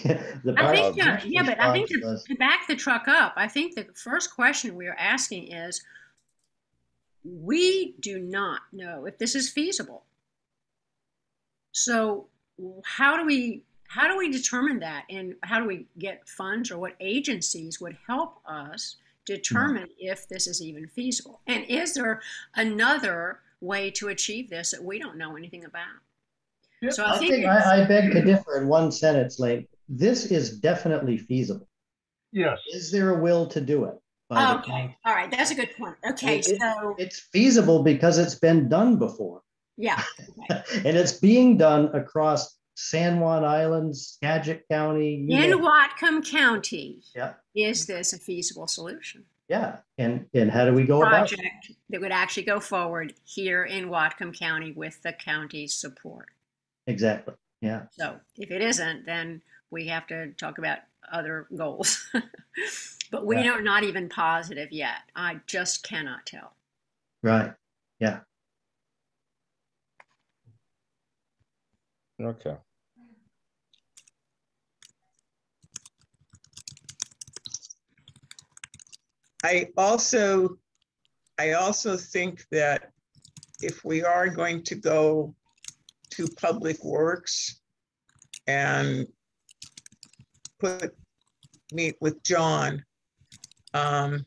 the I think, yeah, uh, yeah, but I think to, to back the truck up, I think the first question we are asking is, we do not know if this is feasible. So how do we, how do we determine that? And how do we get funds or what agencies would help us determine if this is even feasible? And is there another way to achieve this that we don't know anything about? Yeah, So I I think, think I, I beg to differ in one sentence, Lane. This is definitely feasible. Yes, Is there a will to do it? by okay, county? all right, that's a good point. Okay, It- it- so, It's feasible because it's been done before. yeah, And it's being done across San Juan Island, Skagit County. in name it. Whatcom County, Yeah, is this a feasible solution? yeah. And, and how do we go about it? Project that would actually go forward here in Whatcom County with the county's support. Exactly, yeah. So if it isn't, then we have to talk about other goals. But we Yeah. are not even positive yet. I just cannot tell. Right, yeah. Okay. I also, I also think that if we are going to go to Public Works and put, meet with John, um,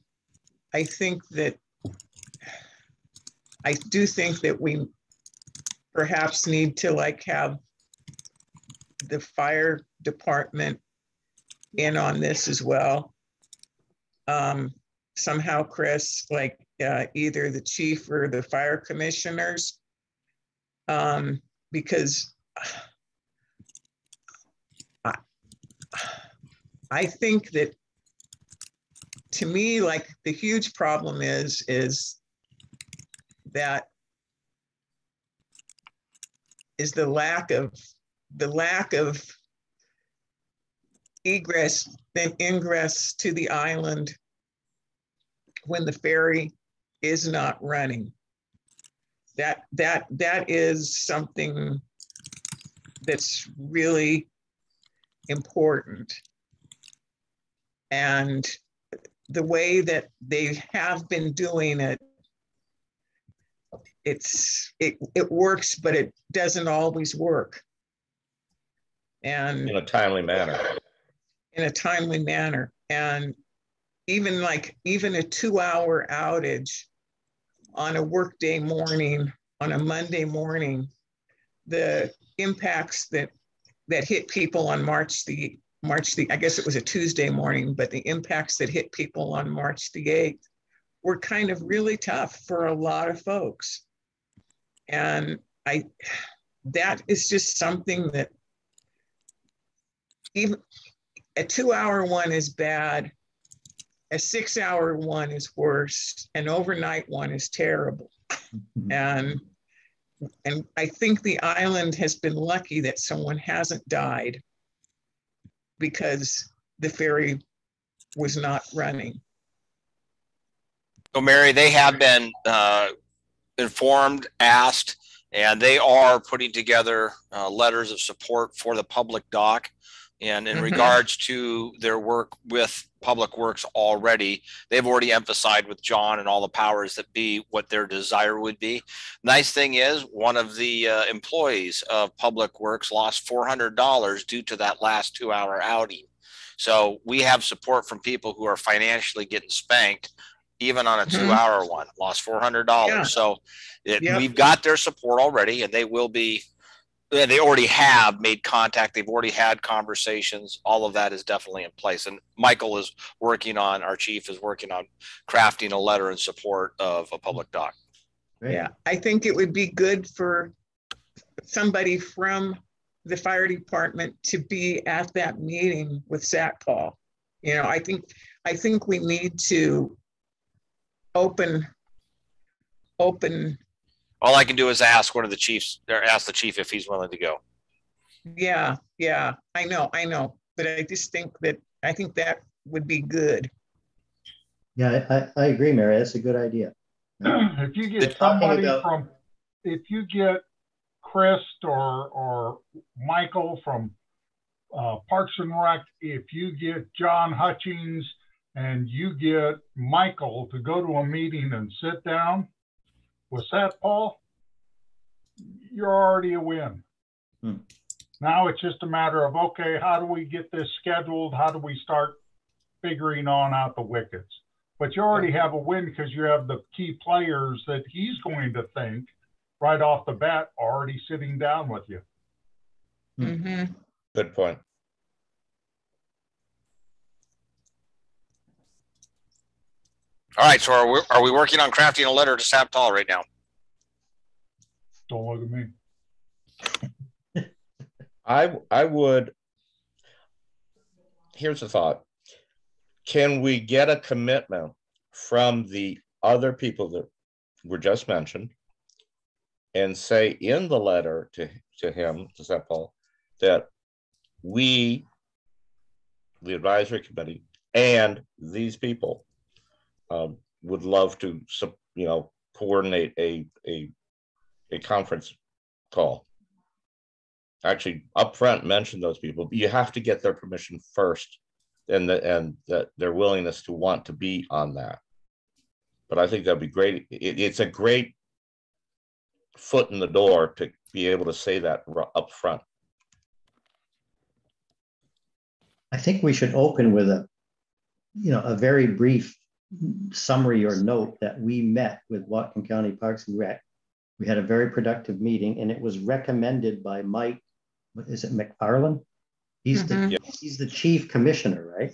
I think that, I do think that we perhaps need to like have the fire department in on this as well. Um, somehow, Chris, like uh, either the chief or the fire commissioners. Um, because I, I think that to me, like the huge problem is, is that is the lack of, the lack of egress and ingress to the island when the ferry is not running. That, that, that is something that's really important. And the way that they have been doing it, it's, it, it works, but it doesn't always work. And In a timely manner. in a timely manner. And even like, even a two hour outage on a workday morning, on a Monday morning, the impacts that, that hit people on March the, March the, I guess it was a Tuesday morning, but the impacts that hit people on March the 8th were kind of really tough for a lot of folks. And I, that is just something that even a two hour one is bad. A six hour one is worse. An overnight one is terrible. And and I think the island has been lucky that someone hasn't died because the ferry was not running. So Mary, they have been uh, informed, asked, and they are putting together uh, letters of support for the public dock. And in Mhm. regards to their work with Public Works already, they've already emphasized with John and all the powers that be what their desire would be. Nice thing is, one of the uh, employees of Public Works lost four hundred dollars due to that last two-hour outing. So we have support from people who are financially getting spanked, even on a Mhm. two-hour one, lost four hundred Yeah. dollars. So it, we've got their support already, and they will be. Yeah, They already have made contact. They've already had conversations. All of that is definitely in place. And Michael is working on. Our chief is working on crafting a letter in support of a public dock Yeah, I think it would be good for somebody from the fire department to be at that meeting with Satpal. You know, I think, I think we need to open, open, All I can do is ask one of the chiefs, or ask the chief if he's willing to go. yeah, yeah, I know, I know. But I just think that, I think that would be good. Yeah, I, I, I agree, Mary. That's a good idea. If you They're get somebody about- from, if you get Chris or, or Michael from uh, Parks and Rec, if you get John Hutchings and you get Michael to go to a meeting and sit down with Satpal, you're already a win. Hmm. Now it's just a matter of, okay, how do we get this scheduled? How do we start figuring on out the wickets? But you already have a win because you have the key players that he's going to think right off the bat already sitting down with you. Hmm. Mhm. Good point. All right. So are we, are we working on crafting a letter to Satpal right now? Don't look at me. I I would. Here's a thought. Can we get a commitment from the other people that were just mentioned and say in the letter to, to him, to Satpal, that we, the advisory committee, and these people um, would love to, you know, coordinate a, a, a conference call actually upfront mention those people, but you have to get their permission first and the, and that their willingness to want to be on that. But I think that'd be great. It, it's a great foot in the door to be able to say that up front. I think we should open with a, you know, a very brief summary or note that we met with Whatcom County Parks and Rec. We had a very productive meeting and it was recommended by Mike, what is it, McFarlane? He's the, Mhm. Yeah. he's the chief commissioner, right?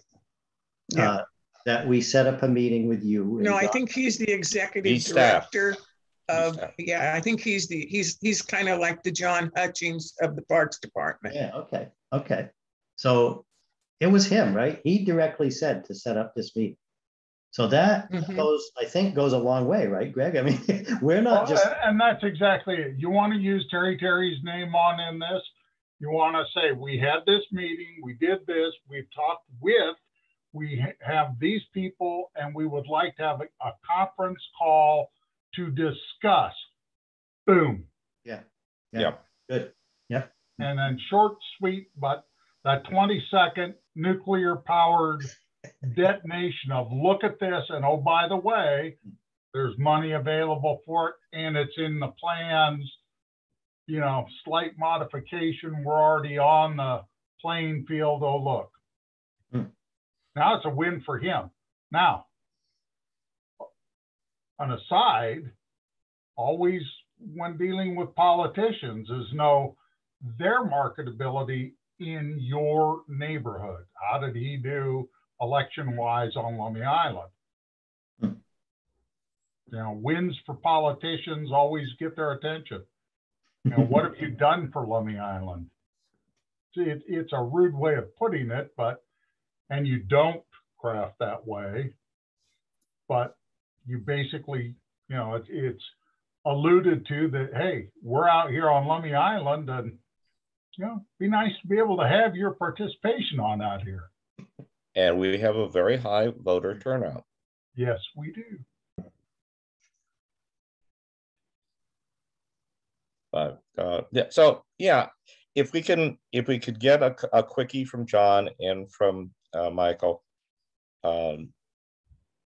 Yeah. Uh, That we set up a meeting with you. and No, I think he's the executive He's staff. director of, yeah, I think he's the, he's, he's kind of like the John Hutchings of the Parks Department. Yeah, okay, okay. So it was him, right? He directly said to set up this meeting. So that Mhm. goes, I think, goes a long way, right, Greg? I mean, we're not Well, just, And that's exactly it. You want to use Terry Terry's name on in this. You want to say, we had this meeting, we did this, we've talked with, we have these people, and we would like to have a, a conference call to discuss. Boom. yeah, Yeah. good. Yeah. And then short, sweet, but that 20 second nuclear powered detonation of look at this and oh, by the way, there's money available for it and it's in the plans. You know, slight modification. We're already on the playing field. Oh, look. Hmm. Now it's a win for him. Now, an aside, always when dealing with politicians is know their marketability in your neighborhood. How did he do election wise on Lummi Island? Hmm. You know, wins for politicians always get their attention. You know, what have you done for Lummi Island? See, it, it's a rude way of putting it, but, and you don't craft that way, but you basically, you know, it's, it's alluded to that, hey, we're out here on Lummi Island and, you know, be nice to be able to have your participation on out here. And we have a very high voter turnout. Yes, we do. But uh, yeah, so yeah, if we can, if we could get a, a quickie from John and from uh, Michael, um,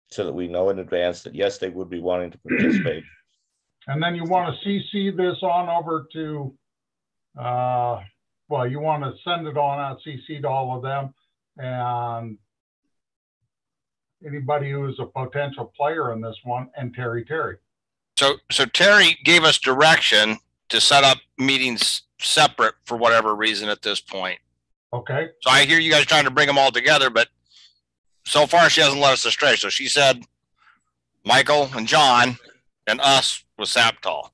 so that we know in advance that yes, they would be wanting to participate. And then you want to CC this on over to, uh, well, you want to send it on out, CC to all of them. And anybody who is a potential player in this one and Terry Terry. So, so Terry gave us direction to set up meetings separate for whatever reason at this point. Okay, So I hear you guys trying to bring them all together, but so far she hasn't led us astray. So she said Michael and John and us with Satpal.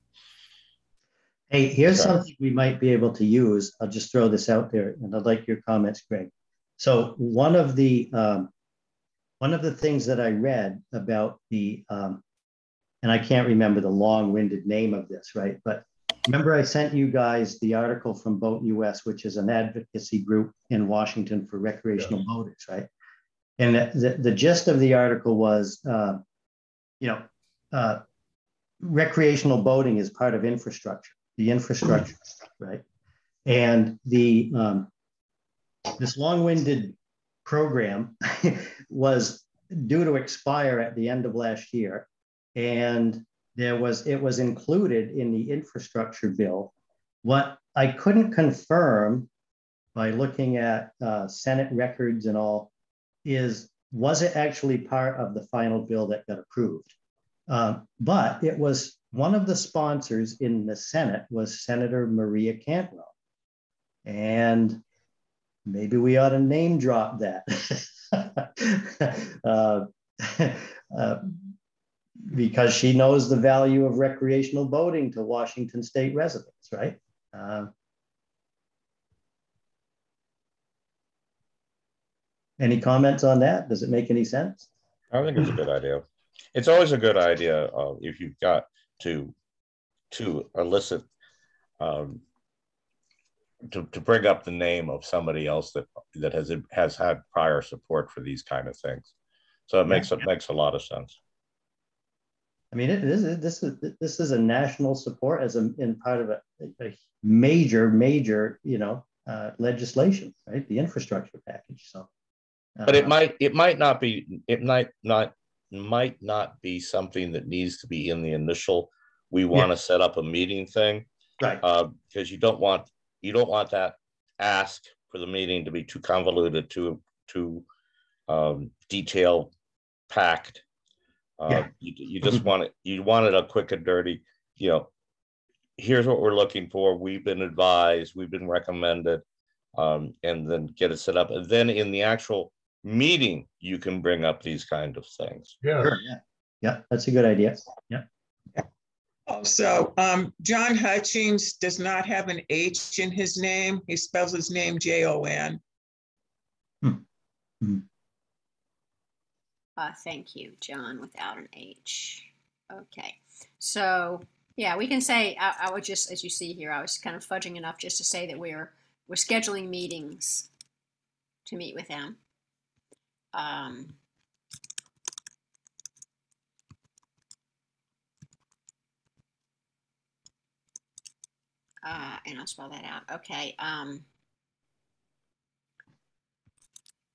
Hey, here's Okay. something we might be able to use. I'll just throw this out there and I'd like your comments, Greg. So one of the, um, one of the things that I read about the, um, and I can't remember the long-winded name of this, right? But remember I sent you guys the article from Boat US, which is an advocacy group in Washington for recreational boaters, right? And the, the, the gist of the article was, uh, you know, uh, recreational boating is part of infrastructure, the infrastructure, right? And the um, this long-winded program was due to expire at the end of last year, and there was it was included in the infrastructure bill. What I couldn't confirm by looking at uh, Senate records and all is was it actually part of the final bill that got approved? Um, but it was one of the sponsors in the Senate was Senator Maria Cantwell. And maybe we ought to name drop that. uh, uh, because she knows the value of recreational boating to Washington state residents, right? Uh, any comments on that? Does it make any sense? I think it's a good idea. It's always a good idea uh, if you've got to to elicit um, to, to bring up the name of somebody else that that has has had prior support for these kind of things. So it makes it makes a lot of sense. I mean, it is this is this is a national support as a in part of a, a major major you know uh, legislation, right? The infrastructure package. So, But it uh, might it might not be it might not might not be something that needs to be in the initial. We want to set up a meeting thing right. because you don't want you don't want that ask for the meeting to be too convoluted, too too um, detail packed. Uh, Yeah. you, you just want it. You want it a quick and dirty. You know, here's what we're looking for. We've been advised. We've been recommended, um, and then get it set up. And then in the actual meeting, you can bring up these kind of things. yeah. Sure, yeah. Yeah, that's a good idea. Yeah. Also, um, John Hutchings does not have an H in his name. He spells his name J O N. Hmm. Uh, thank you, John, without an H. Okay, so yeah, we can say I, I would just, as you see here, I was kind of fudging enough just to say that we're we're scheduling meetings to meet with them. Um, uh, and I'll spell that out. Okay. Um,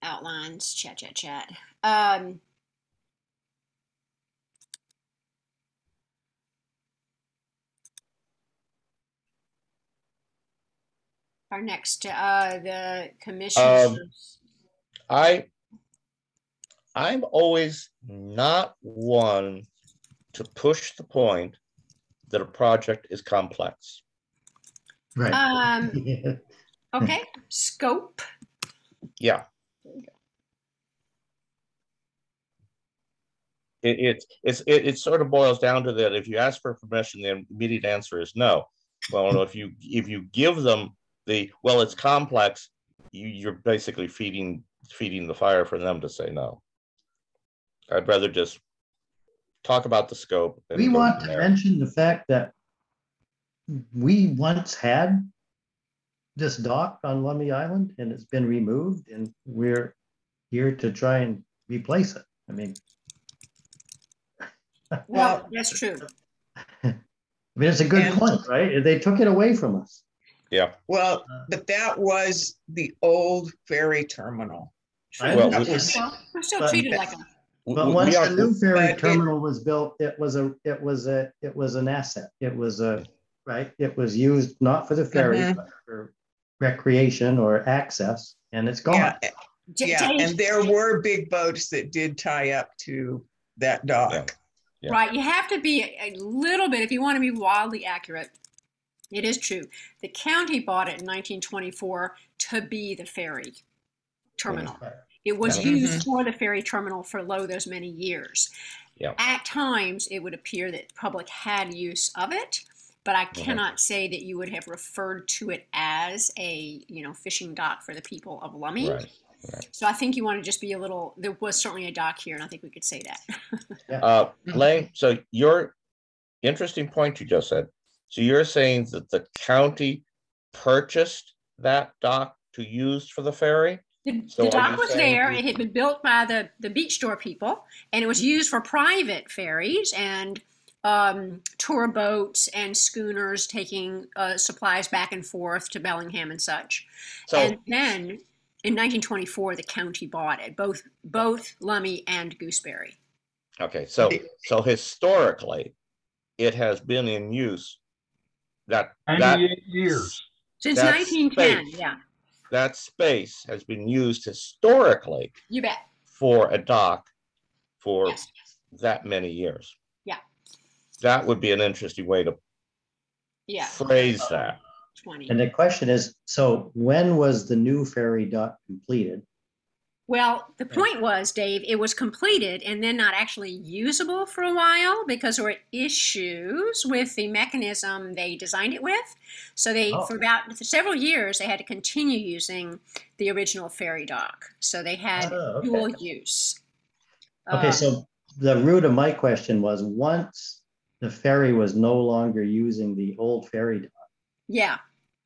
outlines, chat, chat, chat. Um, our next, uh, the commissioners. I I'm always not one to push the point that a project is complex. Right. Um, okay, scope. Yeah. It, it, it's, it, it sort of boils down to that if you ask for permission, the immediate answer is no. Well, if you if you give them the well, it's complex, you, you're basically feeding feeding the fire for them to say no. I'd rather just talk about the scope. and We want to mention the fact that we once had this dock on Lummi Island and it's been removed and we're here to try and replace it. I mean, Well, that's true. I mean, it's a good And- point, right? They took it away from us. Yeah, Well, but that was the old ferry terminal. I Well, That we- was- So We're still But- treated like a, But we once are- the new ferry but it- terminal was built, it was a, it was a, it was an asset. It was a, right? It was used not for the ferry, Mhm. but for recreation or access, and it's gone. Yeah, yeah, and there were big boats that did tie up to that dock. Yeah. Right, you have to be a little bit, if you want to be wildly accurate. It is true. The county bought it in 1924 to be the ferry terminal. It was Yeah. used for the ferry terminal for lo those many years. Yeah. At times, it would appear that public had use of it, but I cannot say that you would have referred to it as a you know fishing dock for the people of Lummi. Right. So I think you want to just be a little. There was certainly a dock here, and I think we could say that. Uh. Lang, so your interesting point you just said. So you're saying that the county purchased that dock to use for the ferry? The, So the dock was there. you- It had been built by the, the beach store people, and it was used for private ferries and um, tour boats and schooners taking uh, supplies back and forth to Bellingham and such. So, and then in 1924, the county bought it, both both Lummi and Gooseberry. okay, so, so historically, it has been in use. That, that, years. Since That's 1910, space. yeah, that space has been used historically you bet. for a dock for Yes. that many years. Yeah. That would be an interesting way to Yeah, phrase that. 20. And the question is, so when was the new ferry dock completed? Well, the point was, Dave, it was completed and then not actually usable for a while because there were issues with the mechanism they designed it with. So they, Oh. for about several years, they had to continue using the original ferry dock. So they had Oh, okay. dual use. Okay, Um, so the root of my question was, once the ferry was no longer using the old ferry dock, yeah.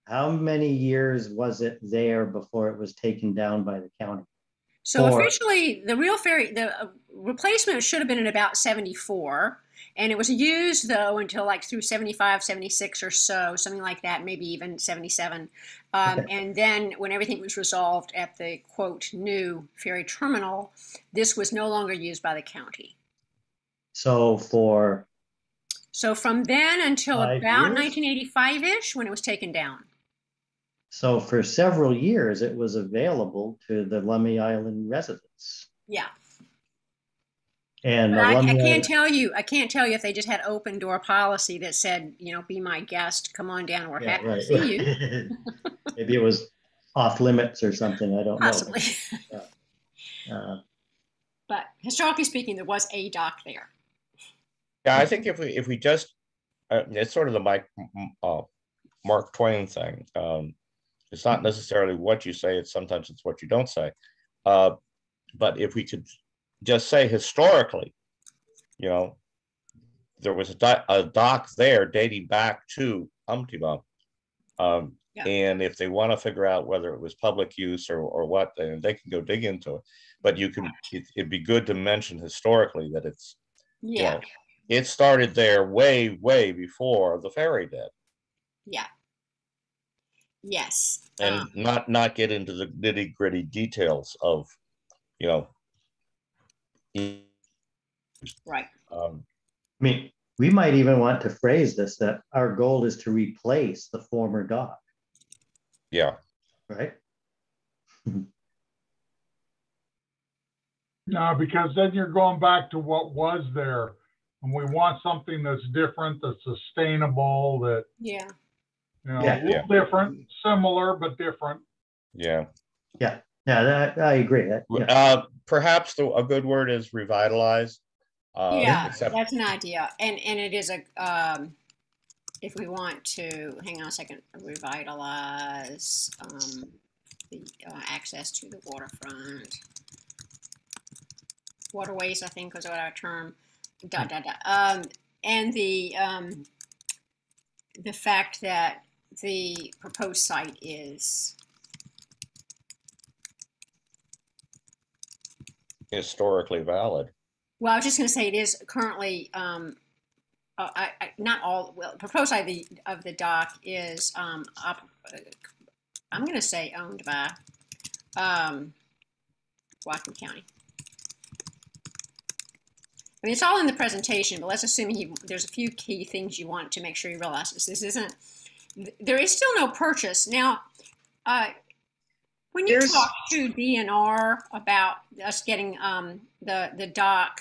how many years was it there before it was taken down by the county? So Or- officially, the real ferry, the uh, replacement should have been in about 74. And it was used, though, until like through 75, 76 or so, something like that, maybe even 77. Um, Okay. And then when everything was resolved at the quote new ferry terminal, this was no longer used by the county. So for, So from then until Five about years? 1985 ish, when it was taken down. so for several years, it was available to the Lummi Island residents. Yeah. And I, I can't Island- tell you. I can't tell you if they just had open door policy that said, you know, be my guest, come on down. We're Yeah, happy to see you. Maybe it was off limits or something, I don't know. Possibly. Uh, but historically speaking, there was a dock there. Yeah, I think if we, if we just, uh, it's sort of the Mike, uh, Mark Twain thing. Um, it's not necessarily what you say, it's sometimes it's what you don't say. Uh, but if we could just say historically, you know, there was a dock, a dock there dating back to Umptibum. Um, Yeah. and if they want to figure out whether it was public use or, or what, then they can go dig into it. But you can, it, it'd be good to mention historically that it's, you Yeah. know, it started there way, way before the ferry did, Yeah. Yes. and Um, not not get into the nitty gritty details of, you know. right. Um, I mean, we might even want to phrase this, that our goal is to replace the former dock, yeah, right? No, because then you're going back to what was there. And we want something that's different, that's sustainable, that, Yeah. you know, Yeah. a little different, similar, but different. yeah. Yeah, that, I agree. That- yeah. Uh, perhaps the, a good word is revitalize. Uh, yeah. except That's an idea. And and it is a um if we want to hang on a second, revitalize um the uh, access to the waterfront. Waterways, I think was what our term. Da da da. Um and the um the fact that the proposed site is historically valid. Well, I was just going to say it is currently um, uh, I, I, not all, well, proposed side of the, of the dock is, um, up, I'm gonna say owned by, um, Whatcom County. I mean, it's all in the presentation, but let's assume he, there's a few key things you want to make sure you realize this. This isn't, there is still no purchase. Now, uh, when you There's- talk to DNR about us getting, um, the, the dock,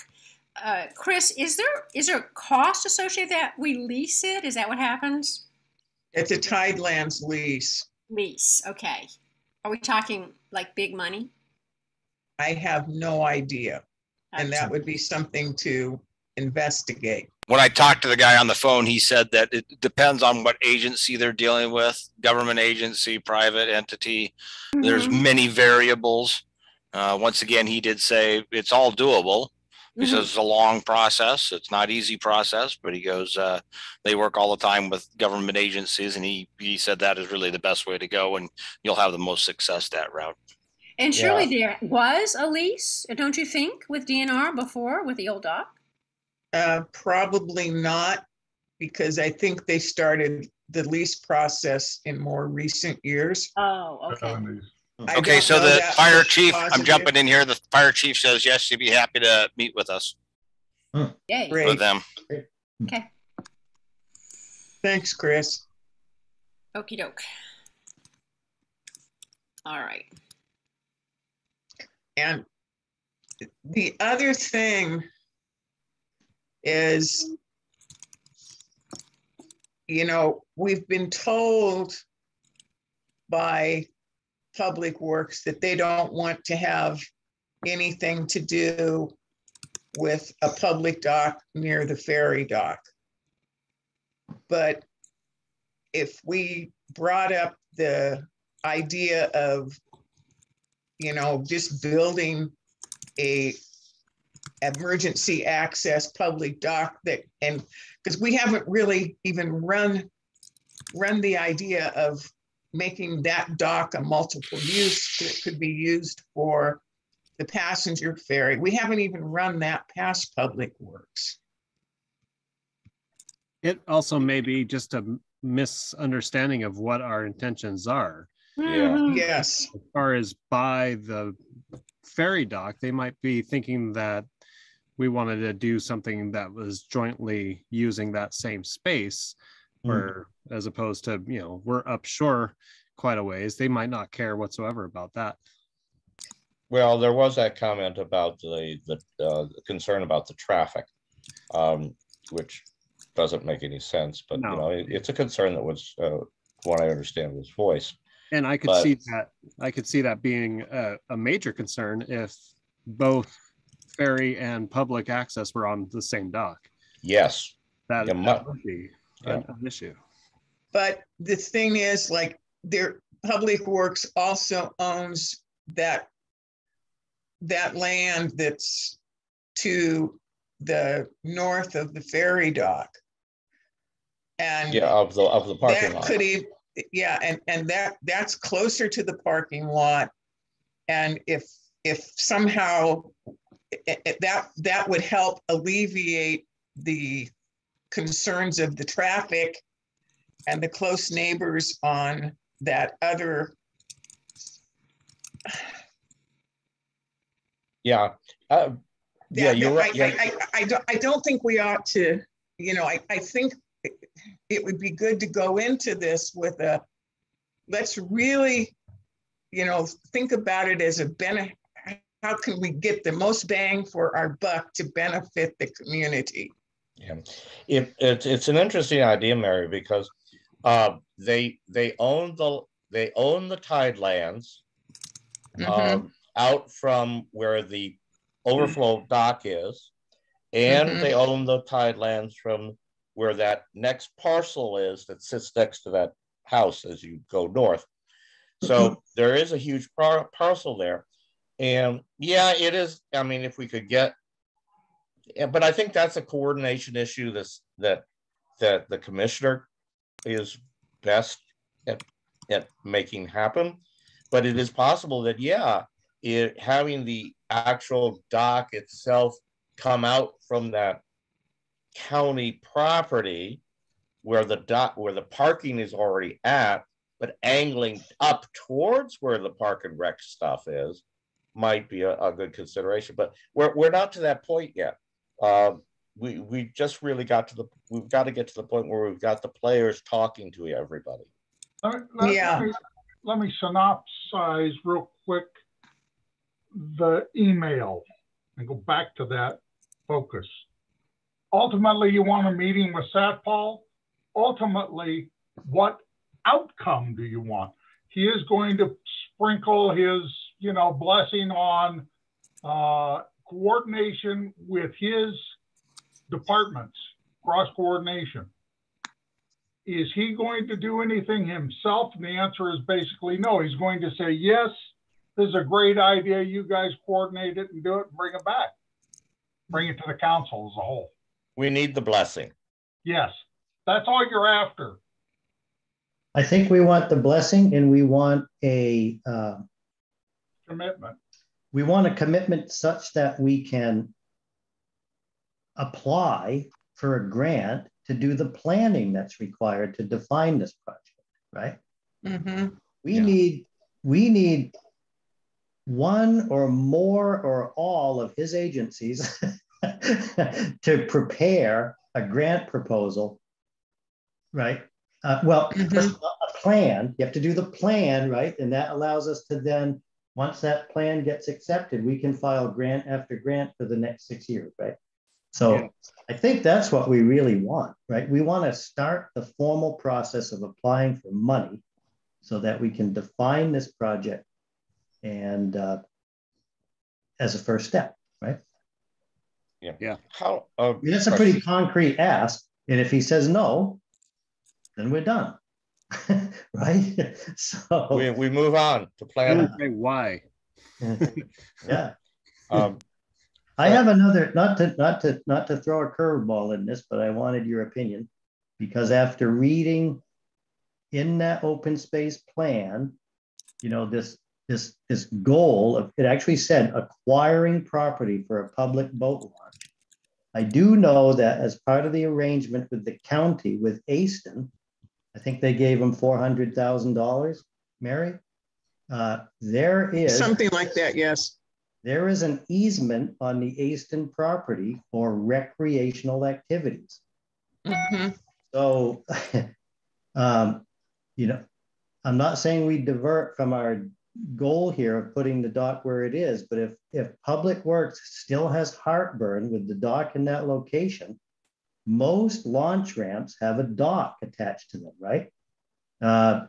uh, Chris, is there, is there a cost associated that we lease it? Is that what happens? It's a Tidelands lease. Lease, okay. Are we talking like big money? I have no idea. And that would be something to investigate. When I talked to the guy on the phone, he said that it depends on what agency they're dealing with, government agency, private entity. There's Mhm, many variables. Uh, once again, he did say it's all doable. He mhm. says it's a long process. It's not easy process, but he goes, uh, they work all the time with government agencies and he, he said that is really the best way to go and you'll have the most success that route. And surely there was a lease, don't you think, with DNR before with the old dock? Uh, probably not, because I think they started the lease process in more recent years. Oh, okay. I Okay, so the fire for chief, I'm positive. jumping in here. The fire chief says, yes, he'd be happy to meet with us, Yay. Great. with them. Okay. Thanks, Chris. Okey doke. All right. And the other thing is, you know, we've been told by Public Works that they don't want to have anything to do with a public dock near the ferry dock. But if we brought up the idea of you know, just building a emergency access public dock that, and, because we haven't really even run, run the idea of making that dock a multiple use that could be used for the passenger ferry. We haven't even run that past Public Works. It also may be just a misunderstanding of what our intentions are. Mhm. Yes, As far as by the ferry dock, they might be thinking that we wanted to do something that was jointly using that same space, Mm. or as opposed to, you know, we're up shore quite a ways. They might not care whatsoever about that. Well, there was that comment about the, the, uh, the concern about the traffic, um, which doesn't make any sense, but you know, it- it's a concern that was, uh, what I understand was voiced. And I could But- see that, I could see that being a, a major concern if both ferry and public access were on the same dock. Yes, That Yeah, that mu- would be yeah. an an issue. but the thing is, like, their, Public Works also owns that that land that's to the north of the ferry dock. And yeah, of the, of the parking that lot. could even, yeah, and, and that, that's closer to the parking lot. And if, if somehow i- i- that, that would help alleviate the concerns of the traffic and the close neighbors on that other, Yeah, uh, yeah, you're I- right. I, Yeah, I, I don't, I don't think we ought to, you know, I, I think it- would be good to go into this with a, let's really, you know, think about it as a benefit. How can we get the most bang for our buck to benefit the community? Yeah, it, it's, it's an interesting idea, Mary, because uh, they, they own the, they own the tidelands Mhm. um, out from where the overflow dock is. And Mhm. they own the tidelands from where that next parcel is that sits next to that house as you go north. So mm-hmm. there is a huge par- parcel there. And yeah, it is, I mean, if we could get, but I think that's a coordination issue that's, that, that the commissioner is best at, at making happen. But it is possible that, yeah, it, having the actual dock itself come out from that county property where the dot, where the parking is already at, but angling up towards where the park and rec stuff is might be a, a good consideration. But we're, we're not to that point yet. Um, we, we just really got to the, we've got to get to the point where we've got the players talking to everybody. Let me- let Yeah. me- Let me synopsize real quick the email and go back to that focus. Ultimately, you want a meeting with Satpal. Ultimately, what outcome do you want? He is going to sprinkle his, you know, blessing on uh, coordination with his departments, cross coordination. Is he going to do anything himself? And the answer is basically no. He's going to say, yes, this is a great idea. You guys coordinate it and do it and bring it back. Bring it to the council as a whole. We need the blessing. Yes, that's all you're after. I think we want the blessing and we want a, uh, Commitment. we want a commitment such that we can apply for a grant to do the planning that's required to define this project, right? Mhm. We Yeah. need, we need one or more or all of his agencies to prepare a grant proposal, right? Uh, well, Mhm. a plan, you have to do the plan, right? And that allows us to then, once that plan gets accepted, we can file grant after grant for the next six years, right? Yeah. So I think that's what we really want, right? We want to start the formal process of applying for money so that we can define this project and uh, as a first step, right? How? uh, I mean, that's a pretty concrete ask. And if he says no, then we're done, right? So, We, we move on to plan. Okay, why? yeah. Um, I have another, not to, not to, not to throw a curveball in this, but I wanted your opinion. Because after reading in that open space plan, you know, this, this, this goal of, it actually said acquiring property for a public boat launch. I do know that as part of the arrangement with the county, with Aiston, I think they gave them four hundred thousand dollars, Mary? Uh, there is. Something like that, yes. There is an easement on the Aiston property for recreational activities. Mhm. So, um, you know, I'm not saying we divert from our goal here of putting the dock where it is, but if, if Public Works still has heartburn with the dock in that location, most launch ramps have a dock attached to them, right? Uh,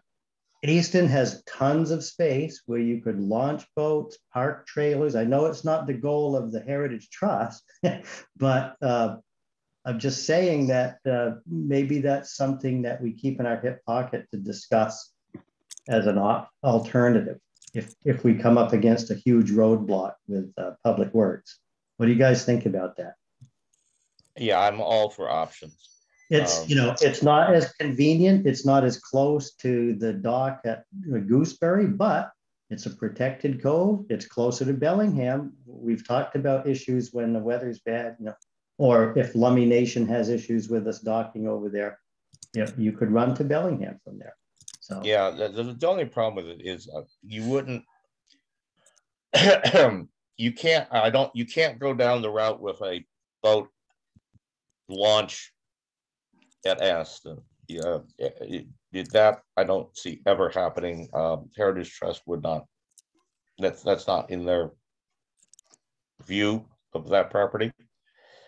Aiston has tons of space where you could launch boats, park trailers. I know it's not the goal of the Heritage Trust, but uh, I'm just saying that uh, maybe that's something that we keep in our hip pocket to discuss as an alternative if, if we come up against a huge roadblock with uh, Public Works. What do you guys think about that? yeah, I'm all for options. It's, Um, you know, it's not as convenient, it's not as close to the dock at Gooseberry, but it's a protected cove, it's closer to Bellingham. We've talked about issues when the weather's bad, you know, or if Lummi Nation has issues with us docking over there, you know, you could run to Bellingham from there. So, Yeah, the, the, the only problem with it is uh, you wouldn't. you can't. I don't. You can't go down the route with a boat launch at Aiston. Yeah, it, it, that I don't see ever happening. Um, Heritage Trust would not. That's that's not in their view of that property.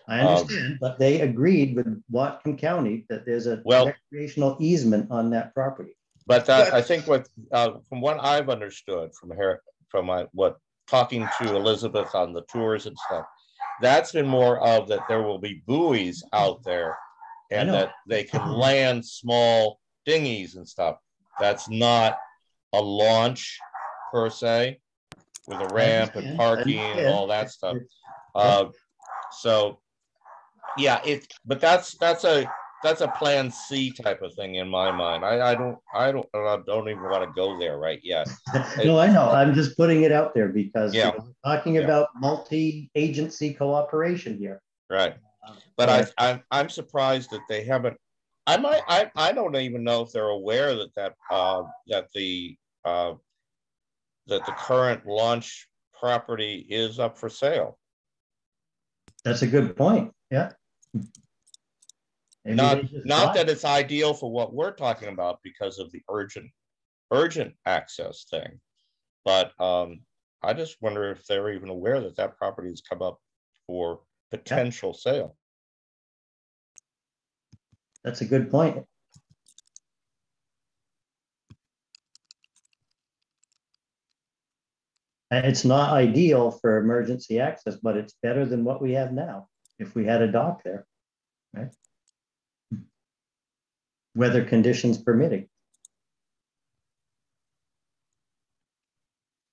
I Um, understand, but they agreed with Whatcom County that there's a Well- recreational easement on that property. But But- I think what, uh, from what I've understood from her, from my, what, talking to Elizabeth on the tours and stuff, that's been more of that there will be buoys out there and that they can land small dinghies and stuff. That's not a launch per se with a ramp and parking and all that stuff. Uh, so, yeah, it, but that's, that's a, that's a plan C type of thing in my mind. I, I don't, I don't, I don't even want to go there right yet. No, I know, I'm just putting it out there because you Yeah. know, we're talking Yeah. about multi-agency cooperation here. Right. but I, I'm, I'm surprised that they haven't, I might, I, I don't even know if they're aware that that, uh, that the, uh, that the current launch property is up for sale. That's a good point. Yeah. Not, not that it's ideal for what we're talking about because of the urgent, urgent access thing. But, um, I just wonder if they're even aware that that property has come up for potential sale. That's a good point. And it's not ideal for emergency access, but it's better than what we have now, if we had a dock there, right? Weather conditions permitting.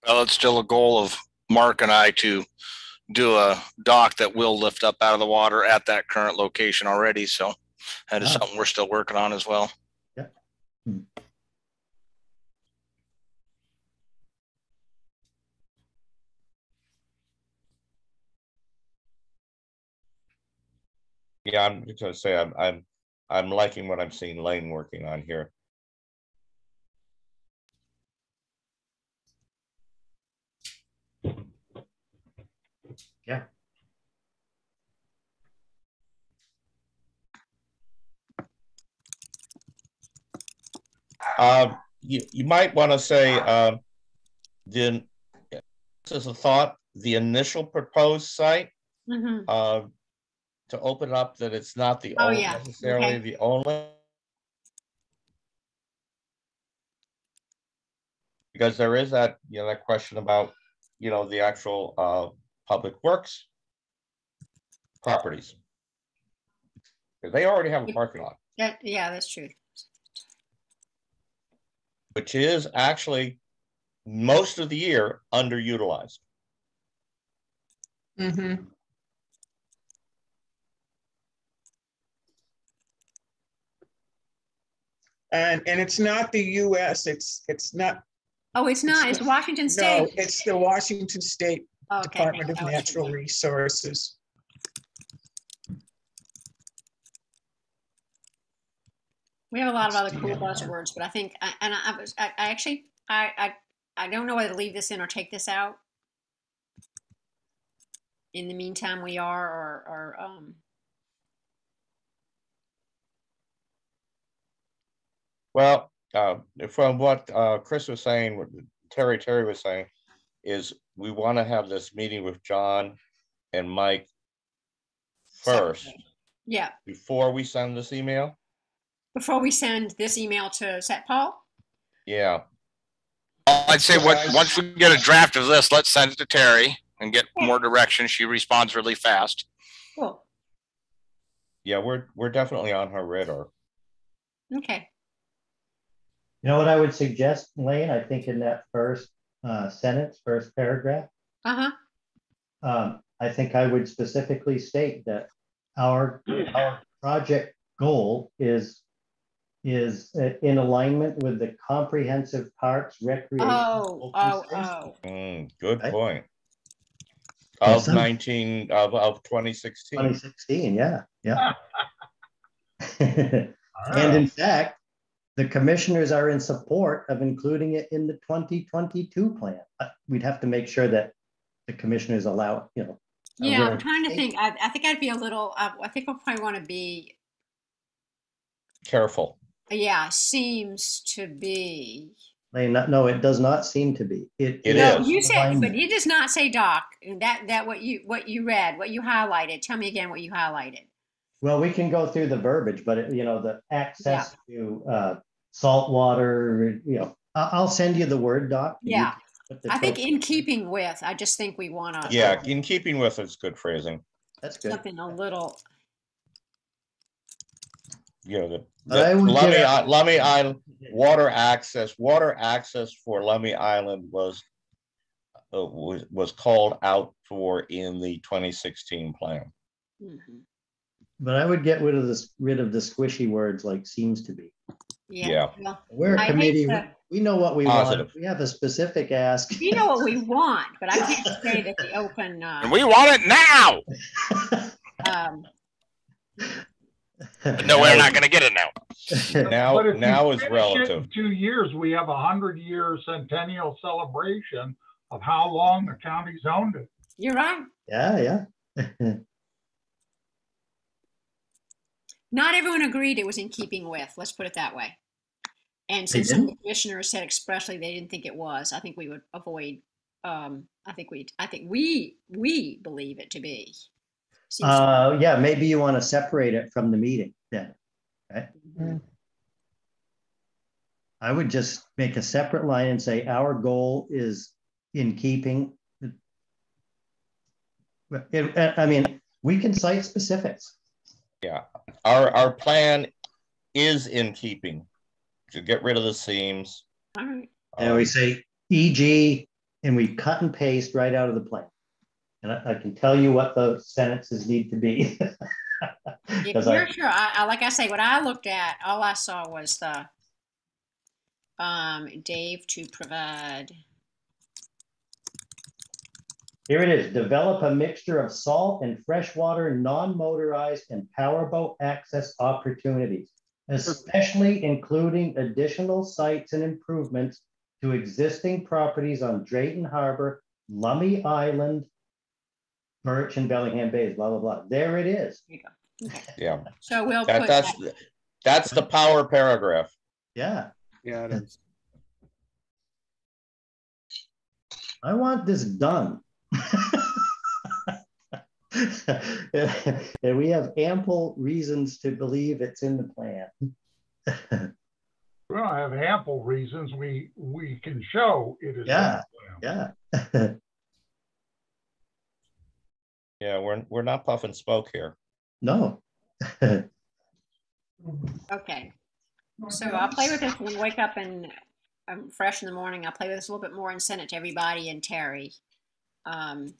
Well, it's still a goal of Mark and I to do a dock that will lift up out of the water at that current location already. So that is Ah. something we're still working on as well. Yeah, I'm just gonna say, I'm, I'm, I'm liking what I'm seeing Lane working on here. Yeah. Um, you, you might want to say, um, then, this is a thought, the initial proposed site, Mhm. uh, to open up that it's not the Oh, only, yeah, necessarily okay. the only. Because there is that, you know, that question about, you know, the actual, uh, public works properties. 'Cause They already have a parking lot, That, yeah, that's true. which is actually most of the year underutilized. Mhm. And, and it's not the US, it's, it's not, Oh, it's not, it's Washington State. no, it's the Washington State Okay. Department of Natural Resources. We have a lot of other cool DNR. buzzwords, but I think, I- and I, I was, I, I actually, I, I, I don't know whether to leave this in or take this out. In the meantime, we are, or, or, um, Well, uh, from what, uh, Chris was saying, what Terry, Terry was saying, is we want to have this meeting with John and Mike first, yeah, before we send this email. before we send this email to Satpal. Yeah, I'd say what, once we get a draft of this, let's send it to Terry and get more direction. She responds really fast. Cool, yeah, we're, we're definitely on her radar. okay. You know what I would suggest, Lane? I think in that first uh, sentence, first paragraph, Uh-huh, um, I think I would specifically state that our, our project goal is is uh, in alignment with the comprehensive parks recreation. oh, open oh, space. oh, Mm, good Right. point. Of some- nineteen, of, of twenty sixteen. 2016, yeah, yeah. And in fact, the commissioners are in support of including it in the 2022 plan. Uh, We'd have to make sure that the commissioners allow, you know. yeah, I'm trying to think, I, I think I'd be a little, uh, I think we'll probably want to be, Careful. yeah, seems to be. Lane, no- no, it does not seem to be. It No, is. you said, but alignment. it does not say dock. That, that what you, what you read, what you highlighted. Tell me again what you highlighted. Well, we can go through the verbiage, but it- you know, the access to uh, salt water, you know, I- I'll send you the Word doc. Yeah. can put the I think in keeping with, I just think we want to. Yeah, in keeping with is good phrasing. That's good. Something a little, You know, the, But I the would Lummi, I- Lummi Island, water access, water access for Lummi Island was uh, was, was called out for in the twenty sixteen plan. mhm. But I would get rid of this, rid of the squishy words like seems to be. Yeah. Yeah. well, We're I a hate committee, to- we know what we want. Positive. We have a specific ask. We know what we want, but I can't say that the open, And uh, we want it now. um, No, we're not gonna get it now. Now, But if you now is finish it in relative. Two years, we have a hundred year centennial celebration of how long the county's owned it. You're right. Yeah, yeah. Not everyone agreed it was in keeping with, let's put it that way. And since some of the commissioners said expressly they didn't think it was, I think we would avoid, um, I think we, I think we, we believe it to be. Seems- Uh, yeah, maybe you want to separate it from the meeting then. Mhm. I would just make a separate line and say our goal is in keeping. But it- I mean, we can cite specifics. Our, our plan is in keeping to get rid of the seams. All right. And we Um, say EG and we cut and paste right out of the plan. And I, I can tell you what the sentences need to be. If 'Cause I- you're sure, I, I, like I say, what I looked at, all I saw was the, um, Dave to provide, Here it is, develop a mixture of salt and freshwater, non-motorized and powerboat access opportunities, especially including additional sites and improvements to existing properties on Drayton Harbor, Lummi Island, Birch and Bellingham Bays, blah, blah, blah. There it is. okay. Yeah, So we'll that, put that's, that, that's the power paragraph. Yeah, Yeah, it is. I want this done. And we have ample reasons to believe it's in the plan. We don't have ample reasons. We, we can show it is. in the Yeah. plan. Yeah. Yeah, we're, we're not puffing smoke here. No. okay. So I'll play with this when we wake up and I'm fresh in the morning. I'll play with this a little bit more and send it to everybody and Terry. Um,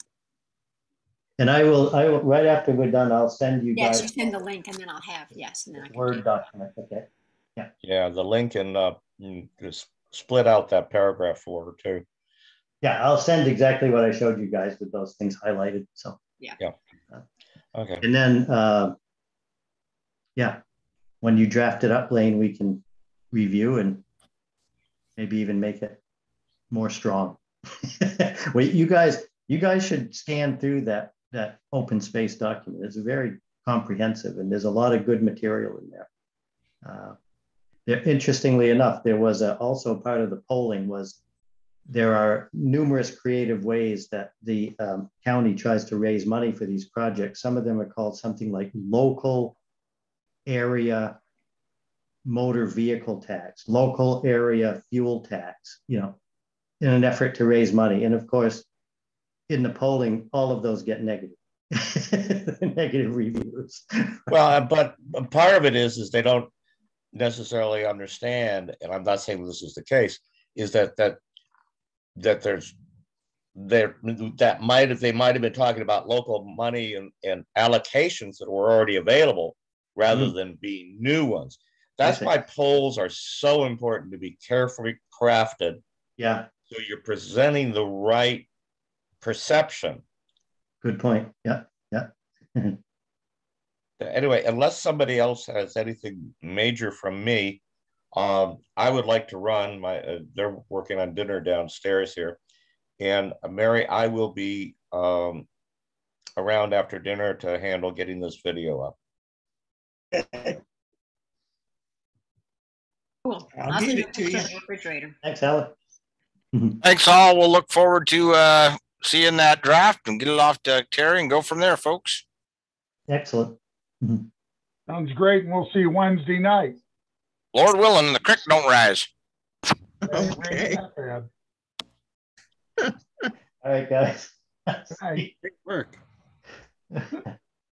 And I will, I will, right after we're done, I'll send you yes, you send the link and then I'll have, yes, and then I a can. Word take- document, okay? Yeah, Yeah, the link and, uh, just split out that paragraph for her too. Yeah, I'll send exactly what I showed you guys with those things highlighted, so. Yeah. Yeah. Okay, And then, uh, yeah, when you draft it up, Lane, we can review and maybe even make it more strong. Wait, you guys, you guys should scan through that, that open space document. It's very comprehensive and there's a lot of good material in there. Uh, there- Interestingly enough, there was a, also part of the polling was there are numerous creative ways that the um, county tries to raise money for these projects. Some of them are called something like local area motor vehicle tax, local area fuel tax, you know, in an effort to raise money. And of course, in the polling, all of those get negative, negative reviews. well, uh, but part of it is, is they don't necessarily understand, and I'm not saying this is the case, is that, that, that there's, there, that might have, they might have been talking about local money and, and allocations that were already available rather than being new ones. That's why polls are so important to be carefully crafted, Yeah, so you're presenting the right perception. good point. Yeah, yeah. Anyway, unless somebody else has anything major from me, um, I would like to run my, uh, they're working on dinner downstairs here. And uh, Mary, I will be, um, around after dinner to handle getting this video up. Cool. I'll send give it to you. Refrigerator. Thanks, Alan. Thanks all. We'll look forward to, uh, seeing that draft and get it off to Terry and go from there, folks. Excellent. Mm-hmm. Sounds great. And we'll see you Wednesday night. Lord willing, the creek don't rise. Okay. All right, guys. Hey. Great work.